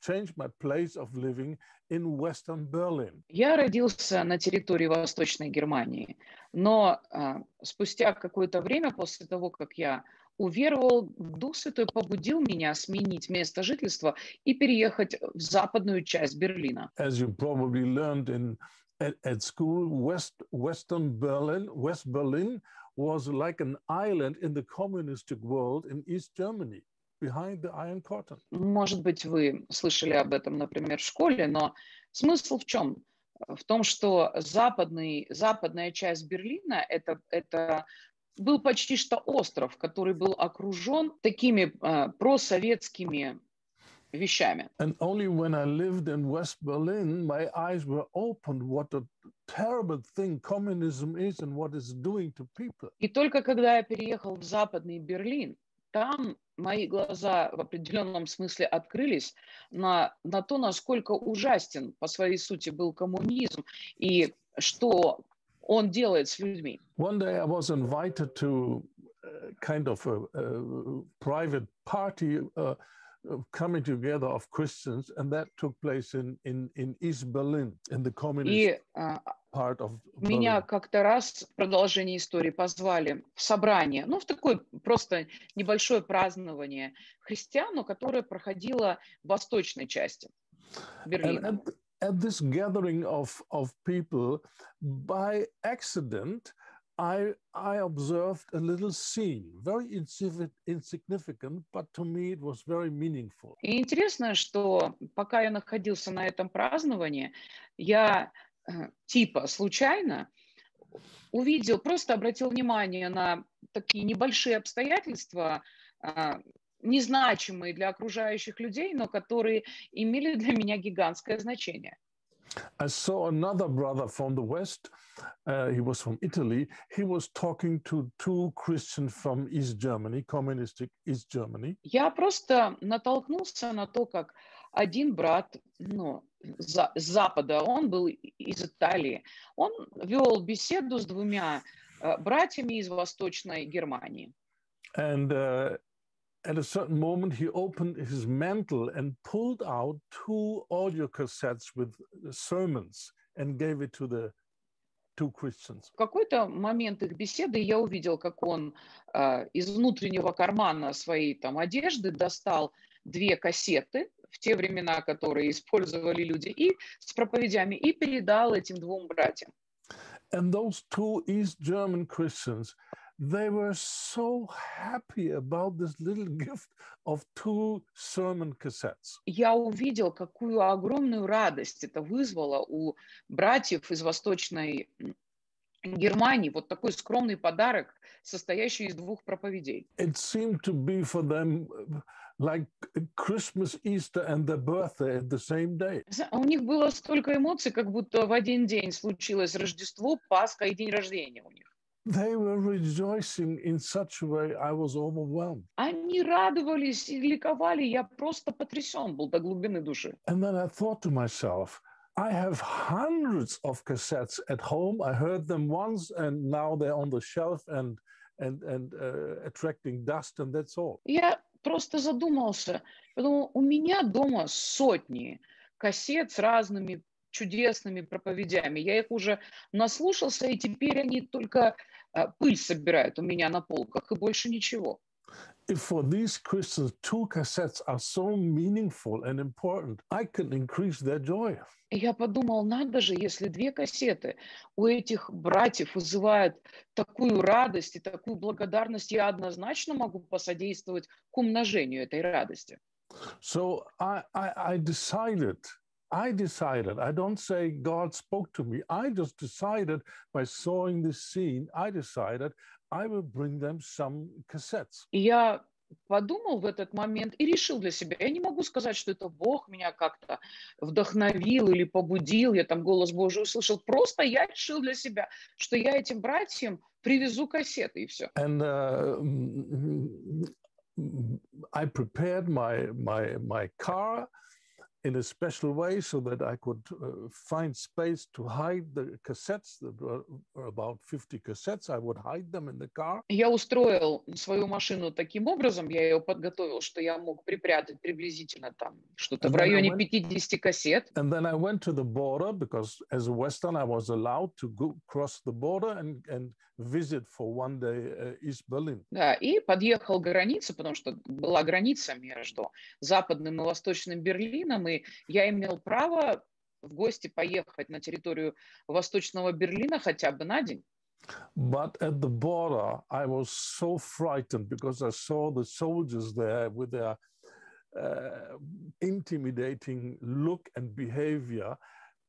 Speaker 1: change my place of living in Western Berlin.
Speaker 2: Я родился на территории Восточной Германии, но uh, спустя какое-то время после того, как я уверовал, Дух Святой побудил меня сменить место жительства и переехать в западную часть Берлина.
Speaker 1: As you probably learned in at, at school, West Western Berlin, West Berlin was like an island in the communistic world in East Germany. Behind the Iron Curtain.
Speaker 2: Может быть, вы слышали об этом, например, в школе, но смысл в чем? В том, что западный, западная часть Берлина это, это был почти что остров, который был окружен такими э, просоветскими вещами.
Speaker 1: And only when I lived in West Berlin, my eyes were opened what a terrible thing communism is and what it's doing to people.
Speaker 2: И только когда я переехал в Западный Берлин, там мои глаза в определенном смысле открылись на, на то, насколько ужастен по своей сути был коммунизм и что он делает с людьми.
Speaker 1: One day I was invited to uh, kind of a, a private party uh, coming together of Christians, and that took place in, in, in East Berlin, in the communist
Speaker 2: И uh,
Speaker 1: part of
Speaker 2: меня как-то раз в продолжении истории позвали в собрание, ну, в такое просто небольшое празднование христиан, но которое проходило в восточной части Берлина.
Speaker 1: And at, at this gathering of, of people, by accident, I, I observed a little scene, very insignificant, but to me it was very meaningful.
Speaker 2: И интересно, что пока я находился на этом праздновании, я э, типа случайно увидел, просто обратил внимание на такие небольшие обстоятельства, э, незначимые для окружающих людей, но которые имели для меня гигантское значение.
Speaker 1: I saw another brother from the West. Uh, he was from Italy. He was talking to two Christians from East Germany, communistic East Germany.
Speaker 2: Я просто натолкнулся на то, как один брат, ну, за, с Запада, он был из Италии, он вел беседу с двумя uh, братьями из Восточной Германии.
Speaker 1: And uh, at a certain moment, he opened his mantle and pulled out two audio cassettes with sermons and gave it to the two Christians.
Speaker 2: В какой-то момент их беседы я увидел, как он э, из внутреннего кармана своей там одежды достал две кассеты в те времена, которые использовали люди, и с проповедями, и передал этим двум братьям.
Speaker 1: And those two East German Christians they were so happy about this little gift of two sermon cassettes.
Speaker 2: Я увидел, какую огромную радость это вызвало у братьев из Восточной Германии. Вот такой скромный подарок, состоящий из двух проповедей.
Speaker 1: It seemed to be for them like Christmas, Easter and their birthday at the same day.
Speaker 2: У них было столько эмоций, как будто в один день случилось Рождество, Пасха и день рождения у них.
Speaker 1: They were rejoicing in such a way I was overwhelmed.
Speaker 2: Они радовались и ликовали. Я просто потрясен был до глубины души.
Speaker 1: And then I thought to myself, I have hundreds of cassettes at home. I heard them once and now they're on the shelf and and and uh, attracting dust and that's all.
Speaker 2: Я просто задумался. Подумал, у меня дома сотни кассет с разными чудесными проповедями. Я их уже наслушался, и теперь они только пыль собирают у меня на полках, и больше ничего.
Speaker 1: If for these Christians two cassettes are so meaningful and important, I can increase their joy.
Speaker 2: Я подумал, надо же, если две кассеты у этих братьев вызывают такую радость и такую благодарность, я однозначно могу посодействовать к умножению этой радости.
Speaker 1: So I, I, I decided I decided, I don't say God spoke to me. I just decided by sawing this scene, I decided I will bring them some cassettes.
Speaker 2: я подумал в этот момент и решил для себя. Я не могу сказать, что это Бог меня как-то вдохновил или побудил, я там голос Божий услышал. Просто я решил для себя, что я этим братьям привезу кассеты и все.
Speaker 1: And uh, I prepared my, my, my car in a special way so that I could uh, find space to hide the cassettes. There were about 50 cassettes. I would hide them in the car.
Speaker 2: Я устроил свою машину таким образом, я ее подготовил, что я мог припрятать приблизительно там что-то в районе 50 кассет.
Speaker 1: And then I went to the border because as a Western I was allowed to go cross the border and, and visit for one day uh, East Berlin.
Speaker 2: Да, и подъехал к границе, потому что была граница между западным и восточным Берлином, и я имел право в гости поехать на территорию Восточного Берлина хотя бы на день.
Speaker 1: But at the border, I was so frightened because I saw the soldiers there with their uh, intimidating look and behavior.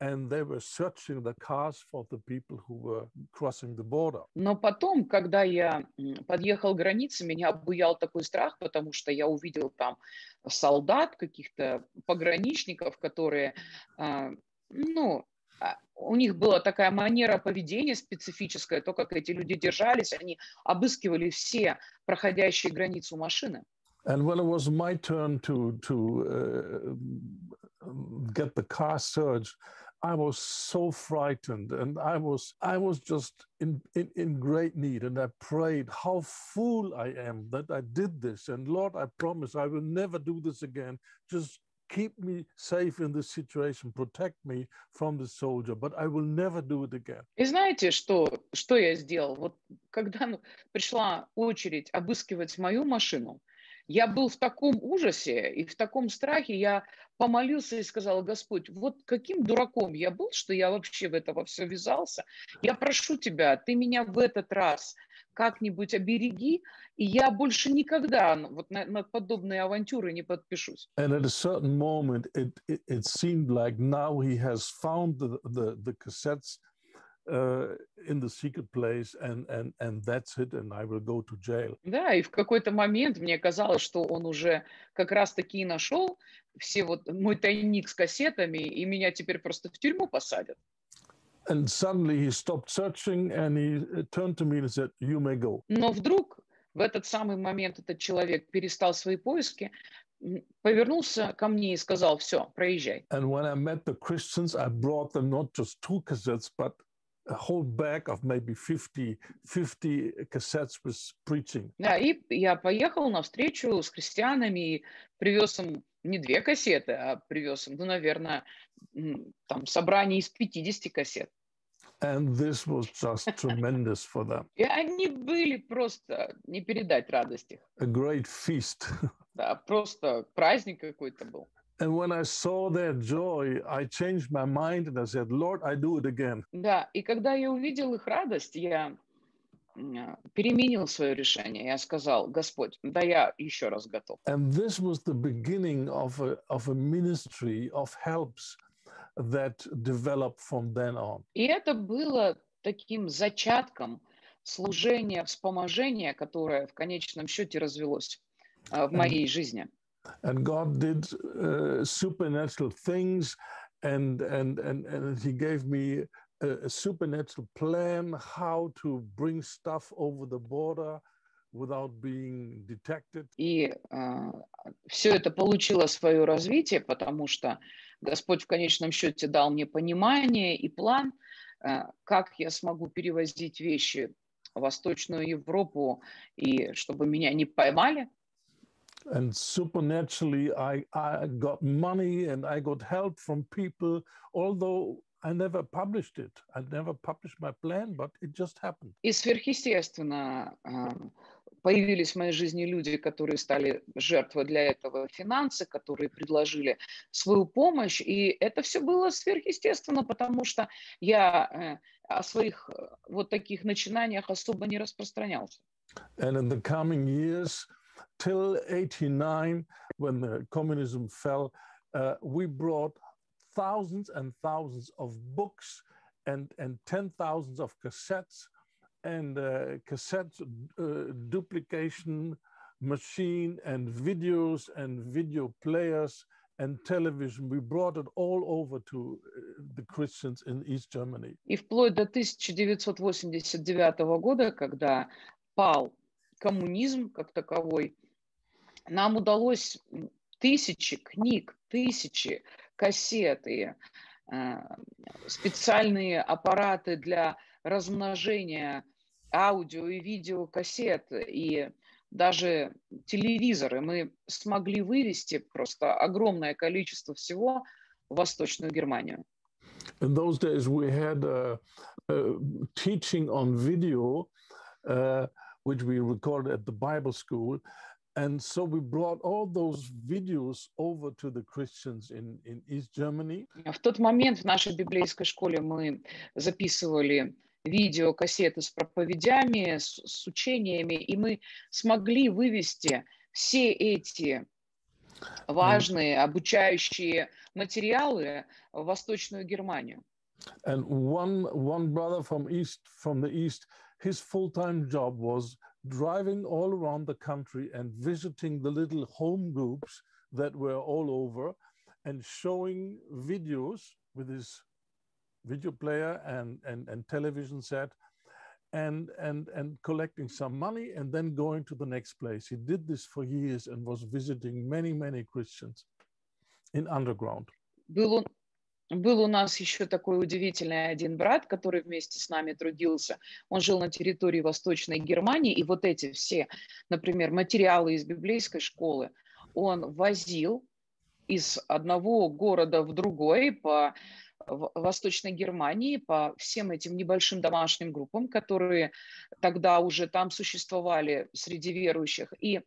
Speaker 1: And they were searching the cars for the people who were crossing the border.
Speaker 2: Но потом, когда я подъехал к границе, меня обуял такой страх, потому что я увидел там солдат, каких-то пограничников, которые, ну, у них была такая манера поведения специфическая, то, как эти люди держались, они обыскивали все проходящие границу машины.
Speaker 1: And when it was my turn to to uh, get the car searched, I was so frightened, and I was I was just in, in in great need, and I prayed, "How fool I am that I did this!" And Lord, I promise I will never do this again. Just keep me safe in this situation, protect me from the soldier, but I will never do it again.
Speaker 2: И знаете, что, что я сделал? Вот когда пришла очередь обыскивать мою машину, Я был в таком ужасе и в таком страхе, я помолился и сказал, Господь, вот каким дураком я был, что я вообще в это все ввязался. Я прошу тебя, ты меня в этот раз как-нибудь обереги, и я больше никогда вот на, на подобные авантюры не подпишусь.
Speaker 1: In the secret place, and, and, and that's it, and I will go to jail.
Speaker 2: Да, и в какой-то момент мне казалось, что он уже как раз-таки нашел все вот мой тайник с кассетами, и меня теперь просто в тюрьму посадят.
Speaker 1: And suddenly he stopped searching and he turned to me and said, You may go.
Speaker 2: Но вдруг в этот самый момент этот человек перестал свои поиски, повернулся ко мне и сказал, все, проезжай.
Speaker 1: And when I met the Christians, I brought them not just two cassettes, but whole bag of maybe 50, 50 cassettes with preaching.
Speaker 2: Да, и я поехал на встречу с христианами и привез им не две кассеты, а привез им, ну, наверное, там собрание из 50 кассет.
Speaker 1: And this was just tremendous for them.
Speaker 2: И они были просто не передать радость их.
Speaker 1: A great feast.
Speaker 2: Да, просто праздник какой-то был.
Speaker 1: And when I saw their joy, I changed my mind and I said, Lord, I do it again.
Speaker 2: Да, и когда я увидел их радость, я переменил свое решение. Я сказал, Господь, да я еще раз готов.
Speaker 1: And this was the beginning of a, of a ministry of helps that developed from then on.
Speaker 2: И это было таким зачатком служения, вспоможения, которое в конечном счете развелось в моей жизни.
Speaker 1: And God did uh, supernatural things, and, and, and, and He gave me a, a supernatural plan how to bring stuff over the border without being detected.
Speaker 2: И uh, все это получило свое развитие, потому что Господь в конечном счете дал мне понимание и план, uh, как я смогу перевозить вещи Восточную Европу, и чтобы меня не поймали.
Speaker 1: And supernaturally I, I got money and I got help from people, although I never published it. I never published my plan, but it just happened.
Speaker 2: И сверхъестественно появились в моей жизни люди, которые стали жертвой для этого финансы, которые предложили свою помощь. И это все было сверхъестественно, потому что я о своих вот таких начинаниях особо не распространялся.
Speaker 1: And in the coming years, till 89, when the communism fell, uh, we brought thousands and thousands of books and, and 10,000s of cassettes and uh, cassette uh, duplication machine and videos and video players and television. We brought it all over to uh, the Christians in East Germany.
Speaker 2: И вплоть до 1989 года, когда пал коммунизм как таковой, нам удалось тысячи книг, тысячи кассет и э, специальные аппараты для размножения аудио и видео кассет и даже телевизоры. Мы смогли вывести просто огромное количество всего в Восточную Германию.
Speaker 1: In those days we had a, a teaching on video, uh, which we recorded at the Bible school. And so we brought all those videos over to the Christians in, in East Germany.
Speaker 2: В тот момент в нашей библейской школе мы записывали видеокассеты с проповедями, с, с учениями, и мы смогли вывести все эти важные обучающие материалы в Восточную Германию.
Speaker 1: And one, one brother from east, from the east, his full-time job was driving all around the country and visiting the little home groups that were all over and showing videos with his video player and, and, and television set and, and, and collecting some money and then going to the next place. He did this for years and was visiting many, many Christians in underground.
Speaker 2: Был он Был у нас еще такой удивительный один брат, который вместе с нами трудился. Он жил на территории Восточной Германии, и вот эти все, например, материалы из библейской школы он возил из одного города в другой по Восточной Германии, по всем этим небольшим домашним группам, которые тогда уже там существовали среди верующих. И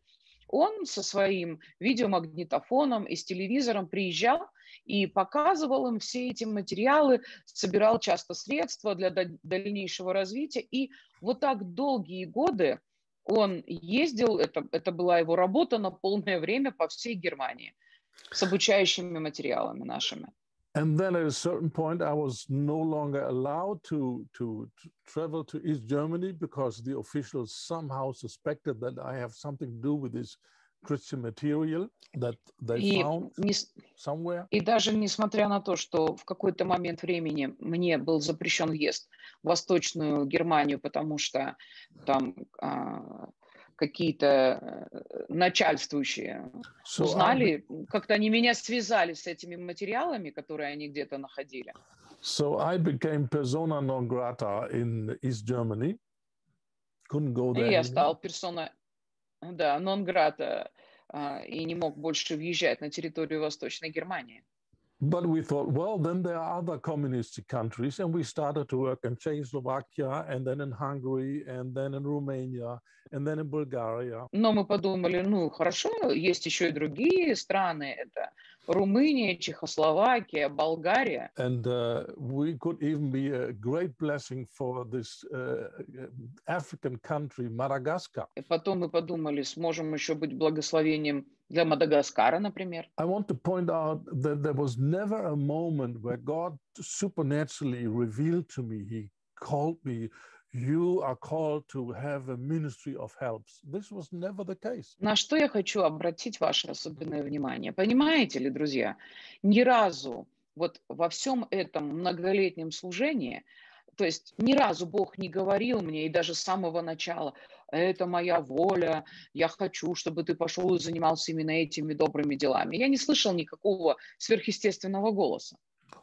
Speaker 2: он со своим видеомагнитофоном и с телевизором приезжал и показывал им все эти материалы, собирал часто средства для дальнейшего развития. И вот так долгие годы он ездил, это, это была его работа на полное время по всей Германии с обучающими материалами нашими.
Speaker 1: And then at a certain point, I was no longer allowed to, to, to, travel to East Germany because the officials somehow suspected that I have something to do with this Christian material that they
Speaker 2: и,
Speaker 1: found
Speaker 2: не,
Speaker 1: somewhere.
Speaker 2: И даже несмотря на то, что в какой-то момент времени мне был запрещен въезд в Восточную Германию, потому что там а, какие-то э, начальствующие so узнали, I... как-то они меня связали с этими материалами, которые они где-то находили.
Speaker 1: So I became persona non grata in East Germany. Couldn't go there.
Speaker 2: И я стал персона, да, grata и не мог больше въезжать на территорию Восточной Германии.
Speaker 1: But we thought, well, then there are other communist countries, and we started to work in Czechoslovakia, and then in Hungary, and then in Romania, and then in Bulgaria.
Speaker 2: Но мы подумали, ну хорошо, есть еще и другие страны, это Румыния, Чехословакия, Болгария.
Speaker 1: And uh, we could even be a great blessing for this uh, African country, Madagascar.
Speaker 2: И потом мы подумали, сможем еще быть благословением для Мадагаскара, например.
Speaker 1: I want to point out that there was never a moment where God supernaturally revealed to me, He called me you are called to have a ministry of helps. This was never the case.
Speaker 2: На что я хочу обратить ваше особенное внимание. Понимаете ли, друзья, ни разу вот во всем этом многолетнем служении, то есть ни разу Бог не говорил мне, и даже с самого начала, это моя воля, я хочу, чтобы ты пошел и занимался именно этими добрыми делами. Я не слышал никакого сверхъестественного голоса.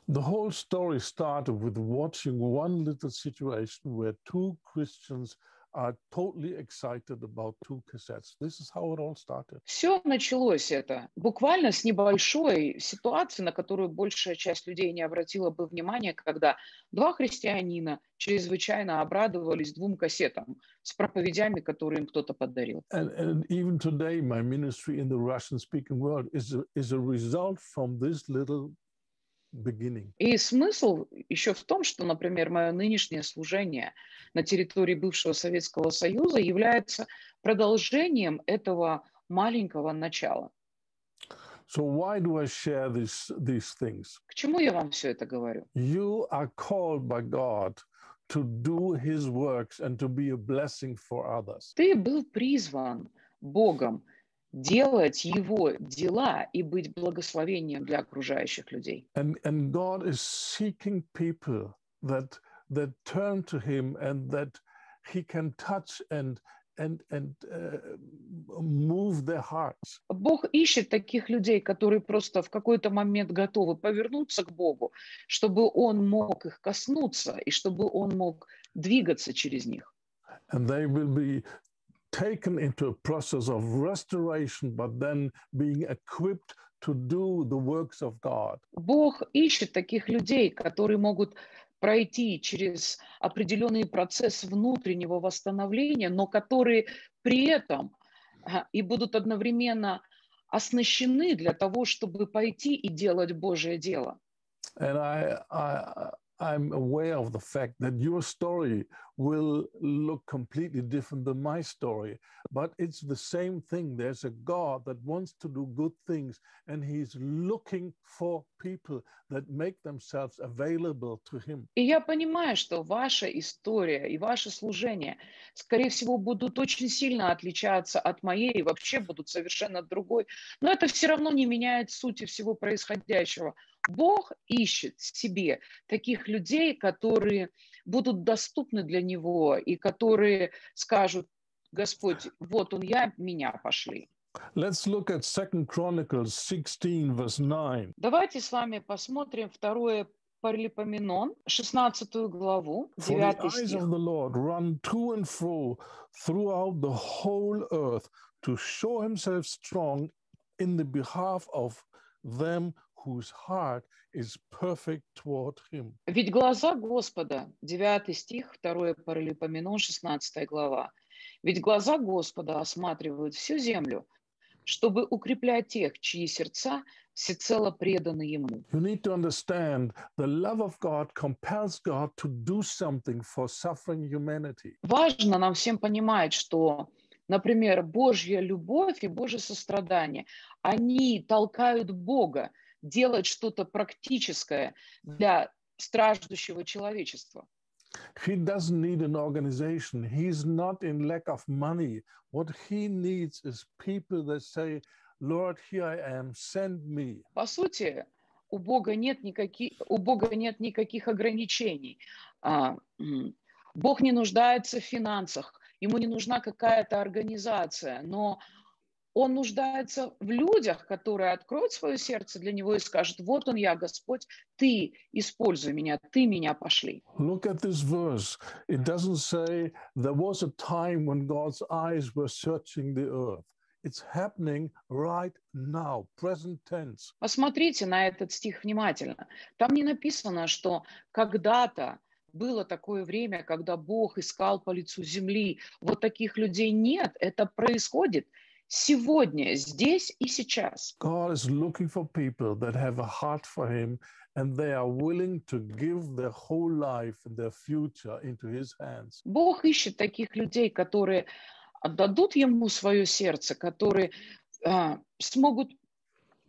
Speaker 1: The whole story started with watching one little situation where two Christians are totally excited about two cassettes. This is how it all started.
Speaker 2: Все началось это буквально с небольшой ситуации, на которую большая часть людей не обратила бы внимания, когда два христианина чрезвычайно обрадовались двум кассетам с проповедями, которые им кто-то подарил.
Speaker 1: And, and even today, my ministry in the Russian-speaking world is a, is a result from this little beginning.
Speaker 2: И смысл еще в том, что, например, мое нынешнее служение на территории бывшего Советского Союза является продолжением этого маленького начала.
Speaker 1: So why do I share this, these things?
Speaker 2: К чему я вам все это говорю?
Speaker 1: You are called by God to do His works and to be a blessing for others.
Speaker 2: Ты был призван Богом делать его дела и быть благословением для окружающих людей.
Speaker 1: And, and God is seeking people that, that turn to him and that he can touch and, and, and uh, move their hearts.
Speaker 2: Бог ищет таких людей, которые просто в какой-то момент готовы повернуться к Богу, чтобы Он мог их коснуться и чтобы Он мог двигаться через них.
Speaker 1: And they will be taken into a process of restoration, but then being equipped to do the works of God.
Speaker 2: Бог ищет таких людей, которые могут пройти через определенный процесс внутреннего восстановления, но которые при этом и будут одновременно оснащены для того, чтобы пойти и делать Божье дело.
Speaker 1: And I, I, I'm aware of the fact that your story will look completely different than my story, but it's the same thing. There's a God that wants to do good things, and He's looking for people that make themselves available to Him.
Speaker 2: И я понимаю, что ваша история и ваше служение, скорее всего, будут очень сильно отличаться от моей и вообще будут совершенно другой. Но это все равно не меняет сути всего происходящего. Бог ищет себе таких людей, которые будут доступны для Него и которые скажут, Господь, вот он я, меня пошли.
Speaker 1: Let's look at 2 Chronicles 16, verse 9.
Speaker 2: Давайте с вами посмотрим второе Паралипоменон, 16 главу, 9
Speaker 1: For the eyes
Speaker 2: стих.
Speaker 1: of the Lord run to and fro throughout the whole earth to show himself strong in the behalf of them whose heart is perfect toward him.
Speaker 2: Ведь глаза Господа, 9 стих, 2 Паралипоменон, 16 глава. Ведь глаза Господа осматривают всю землю, чтобы укреплять тех, чьи сердца всецело преданы Ему.
Speaker 1: You need to understand the love of God compels God to do something for suffering humanity.
Speaker 2: Важно нам всем понимать, что, например, Божья любовь и Божье сострадание, они толкают Бога делать что-то практическое для страждущего человечества.
Speaker 1: He doesn't need an organization. He's not in lack of money. What he needs is people that say, Lord, here I am, send me.
Speaker 2: По сути, у Бога нет никаких, у Бога нет никаких ограничений. А, Бог не нуждается в финансах, ему не нужна какая-то организация, но он нуждается в людях, которые откроют свое сердце для него и скажут, вот он я, Господь, ты используй меня, ты меня пошли.
Speaker 1: Look at this verse. It doesn't say there was a time when God's eyes were searching the earth. It's happening right now, present tense.
Speaker 2: Посмотрите на этот стих внимательно. Там не написано, что когда-то было такое время, когда Бог искал по лицу земли. Вот таких людей нет. Это происходит сегодня, здесь и сейчас.
Speaker 1: God is looking for people that have a heart for Him and they are willing to give their whole life and their future into His hands.
Speaker 2: Бог ищет таких людей, которые отдадут Ему свое сердце, которые а, смогут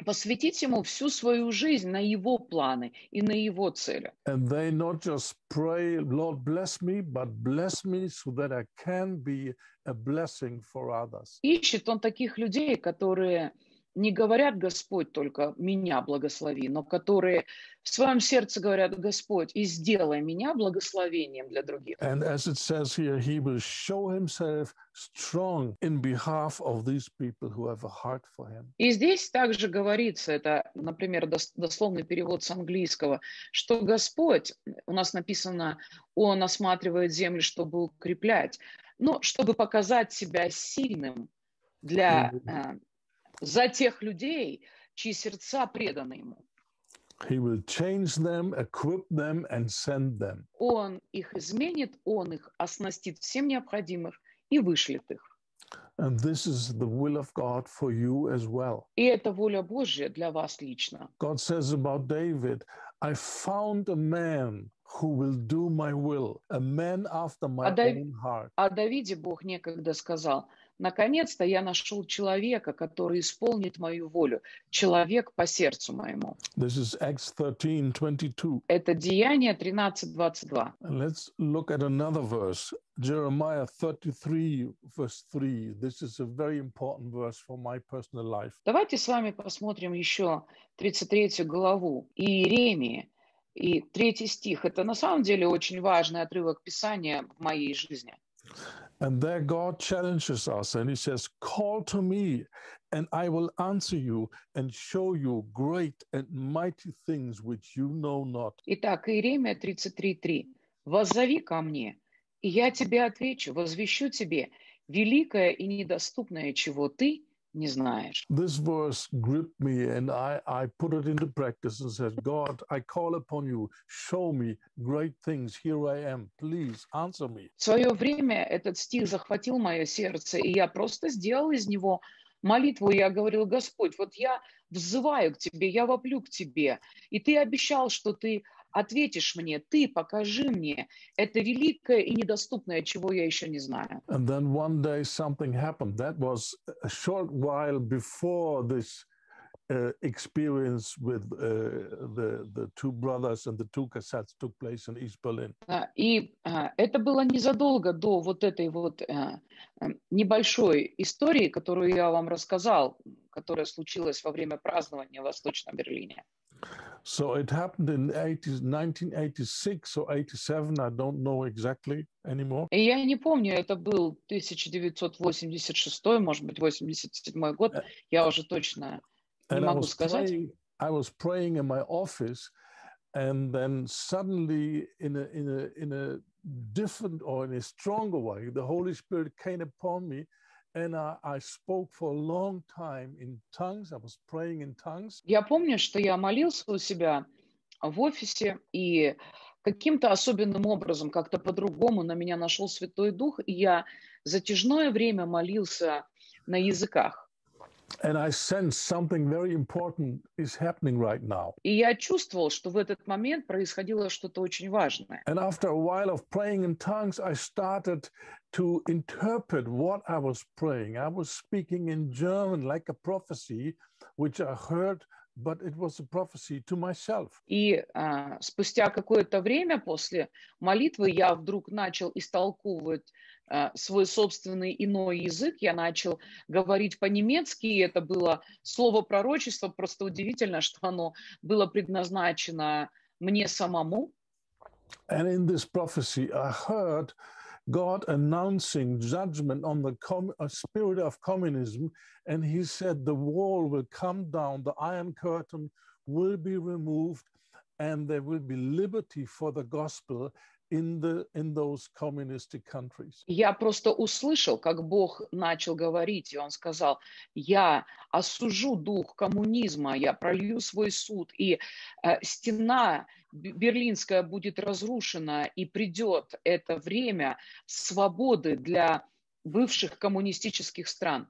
Speaker 2: посвятить Ему всю свою жизнь на Его планы и на Его цели.
Speaker 1: And they not just pray, Lord, bless me, but bless me so that I can be a blessing for others.
Speaker 2: Ищет Он таких людей, которые не говорят Господь только меня благослови, но которые в своем сердце говорят Господь и сделай меня благословением для других.
Speaker 1: And as it says here, He will show Himself strong in behalf of these people who have a heart for Him.
Speaker 2: И здесь также говорится, это, например, дос- дословный перевод с английского, что Господь, у нас написано, Он осматривает землю, чтобы укреплять, но чтобы показать себя сильным для, э, за тех людей, чьи сердца преданы Ему.
Speaker 1: He will change them, equip them, and send them.
Speaker 2: Он их изменит, Он их оснастит всем необходимым и вышлет их.
Speaker 1: And this is the will of God for you as well.
Speaker 2: И это воля Божья для вас лично.
Speaker 1: God says about David, I found a man who will do my will, a man after my
Speaker 2: А
Speaker 1: own heart.
Speaker 2: О Давиде Бог некогда сказал, наконец-то я нашел человека, который исполнит мою волю, человек по сердцу моему.
Speaker 1: This is Acts 13 22.
Speaker 2: Это Деяние 13.22.
Speaker 1: And let's look at another verse, Jeremiah 33, verse 3. This is a very important verse for my personal life.
Speaker 2: Давайте с вами посмотрим еще 33 главу Иеремии и третий стих. Это на самом деле очень важный отрывок Писания в моей жизни.
Speaker 1: And there God challenges us and he says, Call to me, and I will answer you and show you great and mighty things which you know not.
Speaker 2: Итак, Иеремия 33.3. «Воззови ко мне, и я тебе отвечу, возвещу тебе великое и недоступное, чего ты не знаешь».
Speaker 1: This verse gripped me, and I, I put it into practice and said, God, I call upon you, show me great things. Here I am. Please answer me.
Speaker 2: В свое время этот стих захватил мое сердце, и я просто сделал из него молитву. Я говорил, Господь, вот я взываю к Тебе, я воплю к Тебе, и Ты обещал, что Ты ответишь мне, Ты покажи мне это великое и недоступное, чего я еще не знаю.
Speaker 1: And then one day something happened. That was a short while before this uh, experience with uh, the, the two brothers and the two cassettes took place in East Berlin.
Speaker 2: А, И а, это было незадолго до вот этой вот а, небольшой истории, которую я вам рассказал, которая случилась во время празднования в Восточном Берлине.
Speaker 1: So it happened in 80, 1986 or 87, I don't know exactly anymore.
Speaker 2: И я не помню, это был 1986, может быть, 87 год, я уже точно не
Speaker 1: And I
Speaker 2: могу
Speaker 1: was,
Speaker 2: сказать.
Speaker 1: praying, I was praying in my office, and then suddenly, in a, in, a, in a different or in a stronger way, the Holy Spirit came upon me,
Speaker 2: Я помню, что я молился у себя в офисе, и каким-то особенным образом, как-то по-другому на меня нашел Святой Дух, и я затяжное время молился на языках.
Speaker 1: And I sense something very important is happening right now.
Speaker 2: И я чувствовал, что в этот момент происходило что-то очень важное.
Speaker 1: And after a while of praying in tongues, I started to interpret what I was praying. I was speaking in German like a prophecy, which I heard, but it was a prophecy to myself.
Speaker 2: И а, спустя какое-то время после молитвы я вдруг начал истолковывать а, свой собственный иной язык. Я начал говорить по-немецки, и это было слово пророчества. Просто удивительно, что оно было предназначено мне самому.
Speaker 1: And in this prophecy, I heard God announcing judgment on the com- uh, spirit of communism. And he said, The wall will come down, the Iron Curtain will be removed, and there will be liberty for the gospel in, the, in those communistic countries.
Speaker 2: Я просто услышал, как Бог начал говорить, и Он сказал, я осужу дух коммунизма, я пролью свой суд, и э, стена берлинская будет разрушена, и придет это время свободы для бывших коммунистических стран.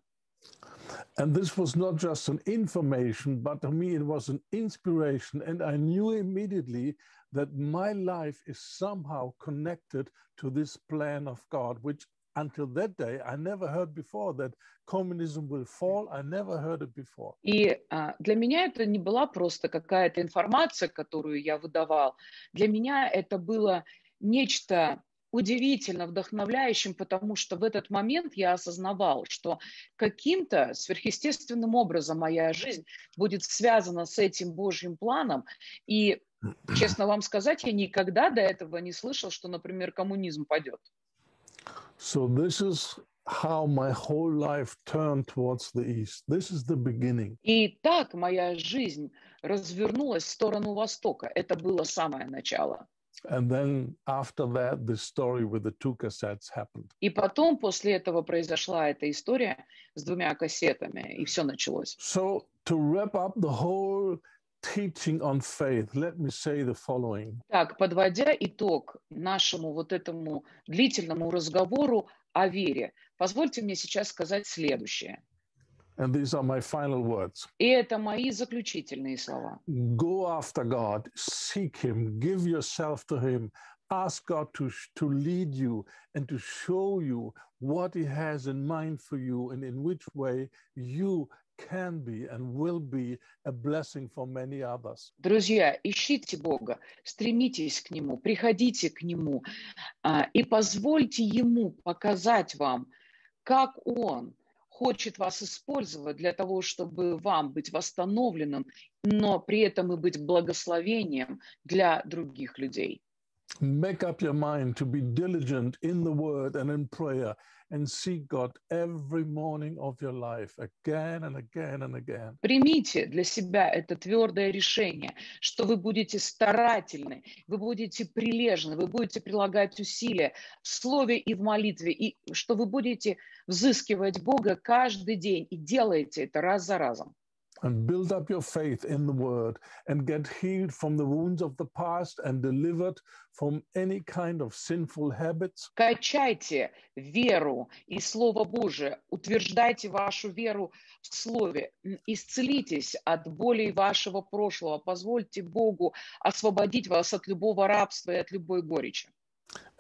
Speaker 1: And this was not just an information, but to me it was an inspiration. And I knew immediately that my life is somehow connected to this plan of God, which until that day I never heard before that communism will fall. I never heard it before.
Speaker 2: И а, для меня это не была просто какая-то информация, которую я выдавал. Для меня это было нечто удивительно вдохновляющим, потому что в этот момент я осознавал, что каким-то сверхъестественным образом моя жизнь будет связана с этим Божьим планом. И, честно вам сказать, я никогда до этого не слышал, что, например, коммунизм падет.
Speaker 1: So this is how my whole life turned towards the east. This is the beginning.
Speaker 2: И так моя жизнь развернулась в сторону Востока. Это было самое начало.
Speaker 1: And then after that, the story with the two cassettes happened.
Speaker 2: И потом, после этого, произошла эта история с двумя кассетами, и все началось.
Speaker 1: So to wrap up the whole teaching on faith, let me say the following.
Speaker 2: Так, подводя итог нашему вот этому длительному разговору о вере, позвольте мне сейчас сказать следующее.
Speaker 1: And these are my final words.
Speaker 2: И это мои заключительные слова.
Speaker 1: Go after God, seek Him, give yourself to Him, ask God to, to lead you and to show you what He has in mind for you and in which way you
Speaker 2: Друзья, ищите Бога, стремитесь к Нему, приходите к Нему а, и позвольте Ему показать вам, как Он хочет вас использовать для того, чтобы вам быть восстановленным, но при этом и быть благословением для других людей.
Speaker 1: Make up your mind to be diligent in the word and in prayer and seek God every morning of your life again and again and again.
Speaker 2: Примите для себя это твердое решение, что вы будете старательны, вы будете прилежны, вы будете прилагать усилия в слове и в молитве, и что вы будете взыскивать Бога каждый день и делаете это раз за разом.
Speaker 1: and build up your faith in the word and get healed from the wounds of the past and delivered from any kind of sinful habits.
Speaker 2: Качайте веру и Слово Божие, утверждайте вашу веру в Слове, исцелитесь от болей вашего прошлого, позвольте Богу освободить вас от любого рабства и от любой горечи.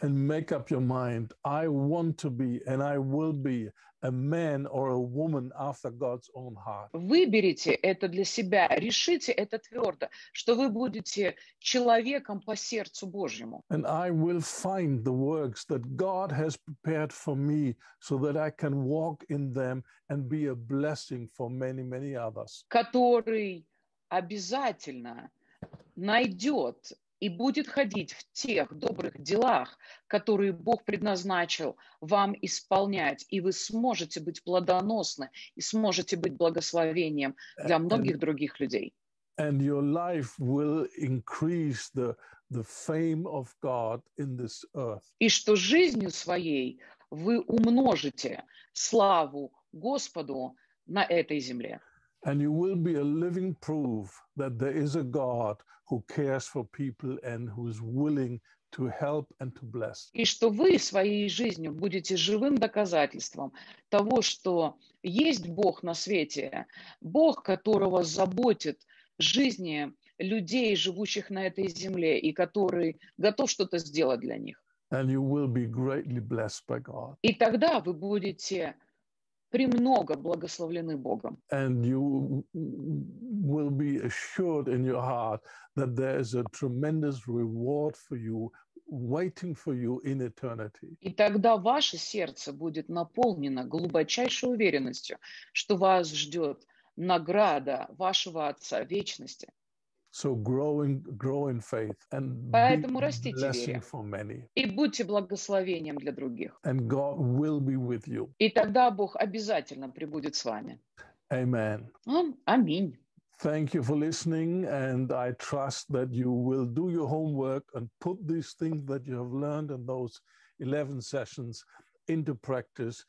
Speaker 1: And make up your mind I want to be and I will be a man or a woman after God's own heart.
Speaker 2: Выберите это для себя, решите это твердо, что вы будете человеком по сердцу Божьему.
Speaker 1: And I will find the works that God has prepared for me so that I can walk in them and be a blessing for many, many others.
Speaker 2: который обязательно найдет и будет ходить в тех добрых делах, которые Бог предназначил вам исполнять, и вы сможете быть плодоносны и сможете быть благословением для многих других людей.
Speaker 1: And your life will increase the, the fame of God in this earth.
Speaker 2: И что жизнью своей вы умножите славу Господу на этой земле.
Speaker 1: And you will be a living proof that there is a God who cares for people and who is willing to help and to bless.
Speaker 2: И что вы своей жизнью будете живым доказательством того, что есть Бог на свете, Бог, которого заботит жизни людей, живущих на этой земле, и который готов что-то сделать для них.
Speaker 1: And you will be greatly blessed by God.
Speaker 2: И тогда вы будете премного благословлены Богом.
Speaker 1: And you will be assured in your heart that there is a tremendous reward for you waiting for you in eternity.
Speaker 2: И тогда ваше сердце будет наполнено глубочайшей уверенностью, что вас ждет награда вашего Отца вечности.
Speaker 1: So growing, grow in faith and be
Speaker 2: Поэтому
Speaker 1: a
Speaker 2: растите в
Speaker 1: blessing
Speaker 2: вере.
Speaker 1: for many.
Speaker 2: И будьте благословением для других.
Speaker 1: And God will be with you.
Speaker 2: И тогда Бог обязательно прибудет с вами.
Speaker 1: Amen.
Speaker 2: Ам- Аминь.
Speaker 1: Thank you for listening, and I trust that you will do your homework and put these things that you have learned in those 11 sessions into practice,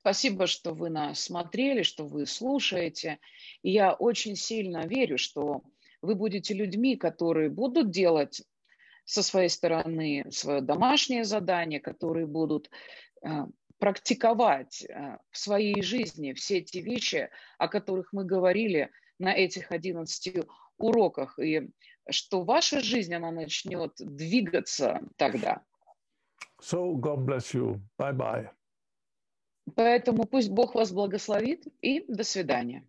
Speaker 2: Спасибо, что вы нас смотрели, что вы слушаете. И я очень сильно верю, что вы будете людьми, которые будут делать со своей стороны свое домашнее задание, которые будут э, практиковать э, в своей жизни все эти вещи, о которых мы говорили на этих 11 уроках, и что ваша жизнь, она начнет двигаться тогда.
Speaker 1: So, God bless you. Bye bye.
Speaker 2: Поэтому пусть Бог вас благословит и до свидания.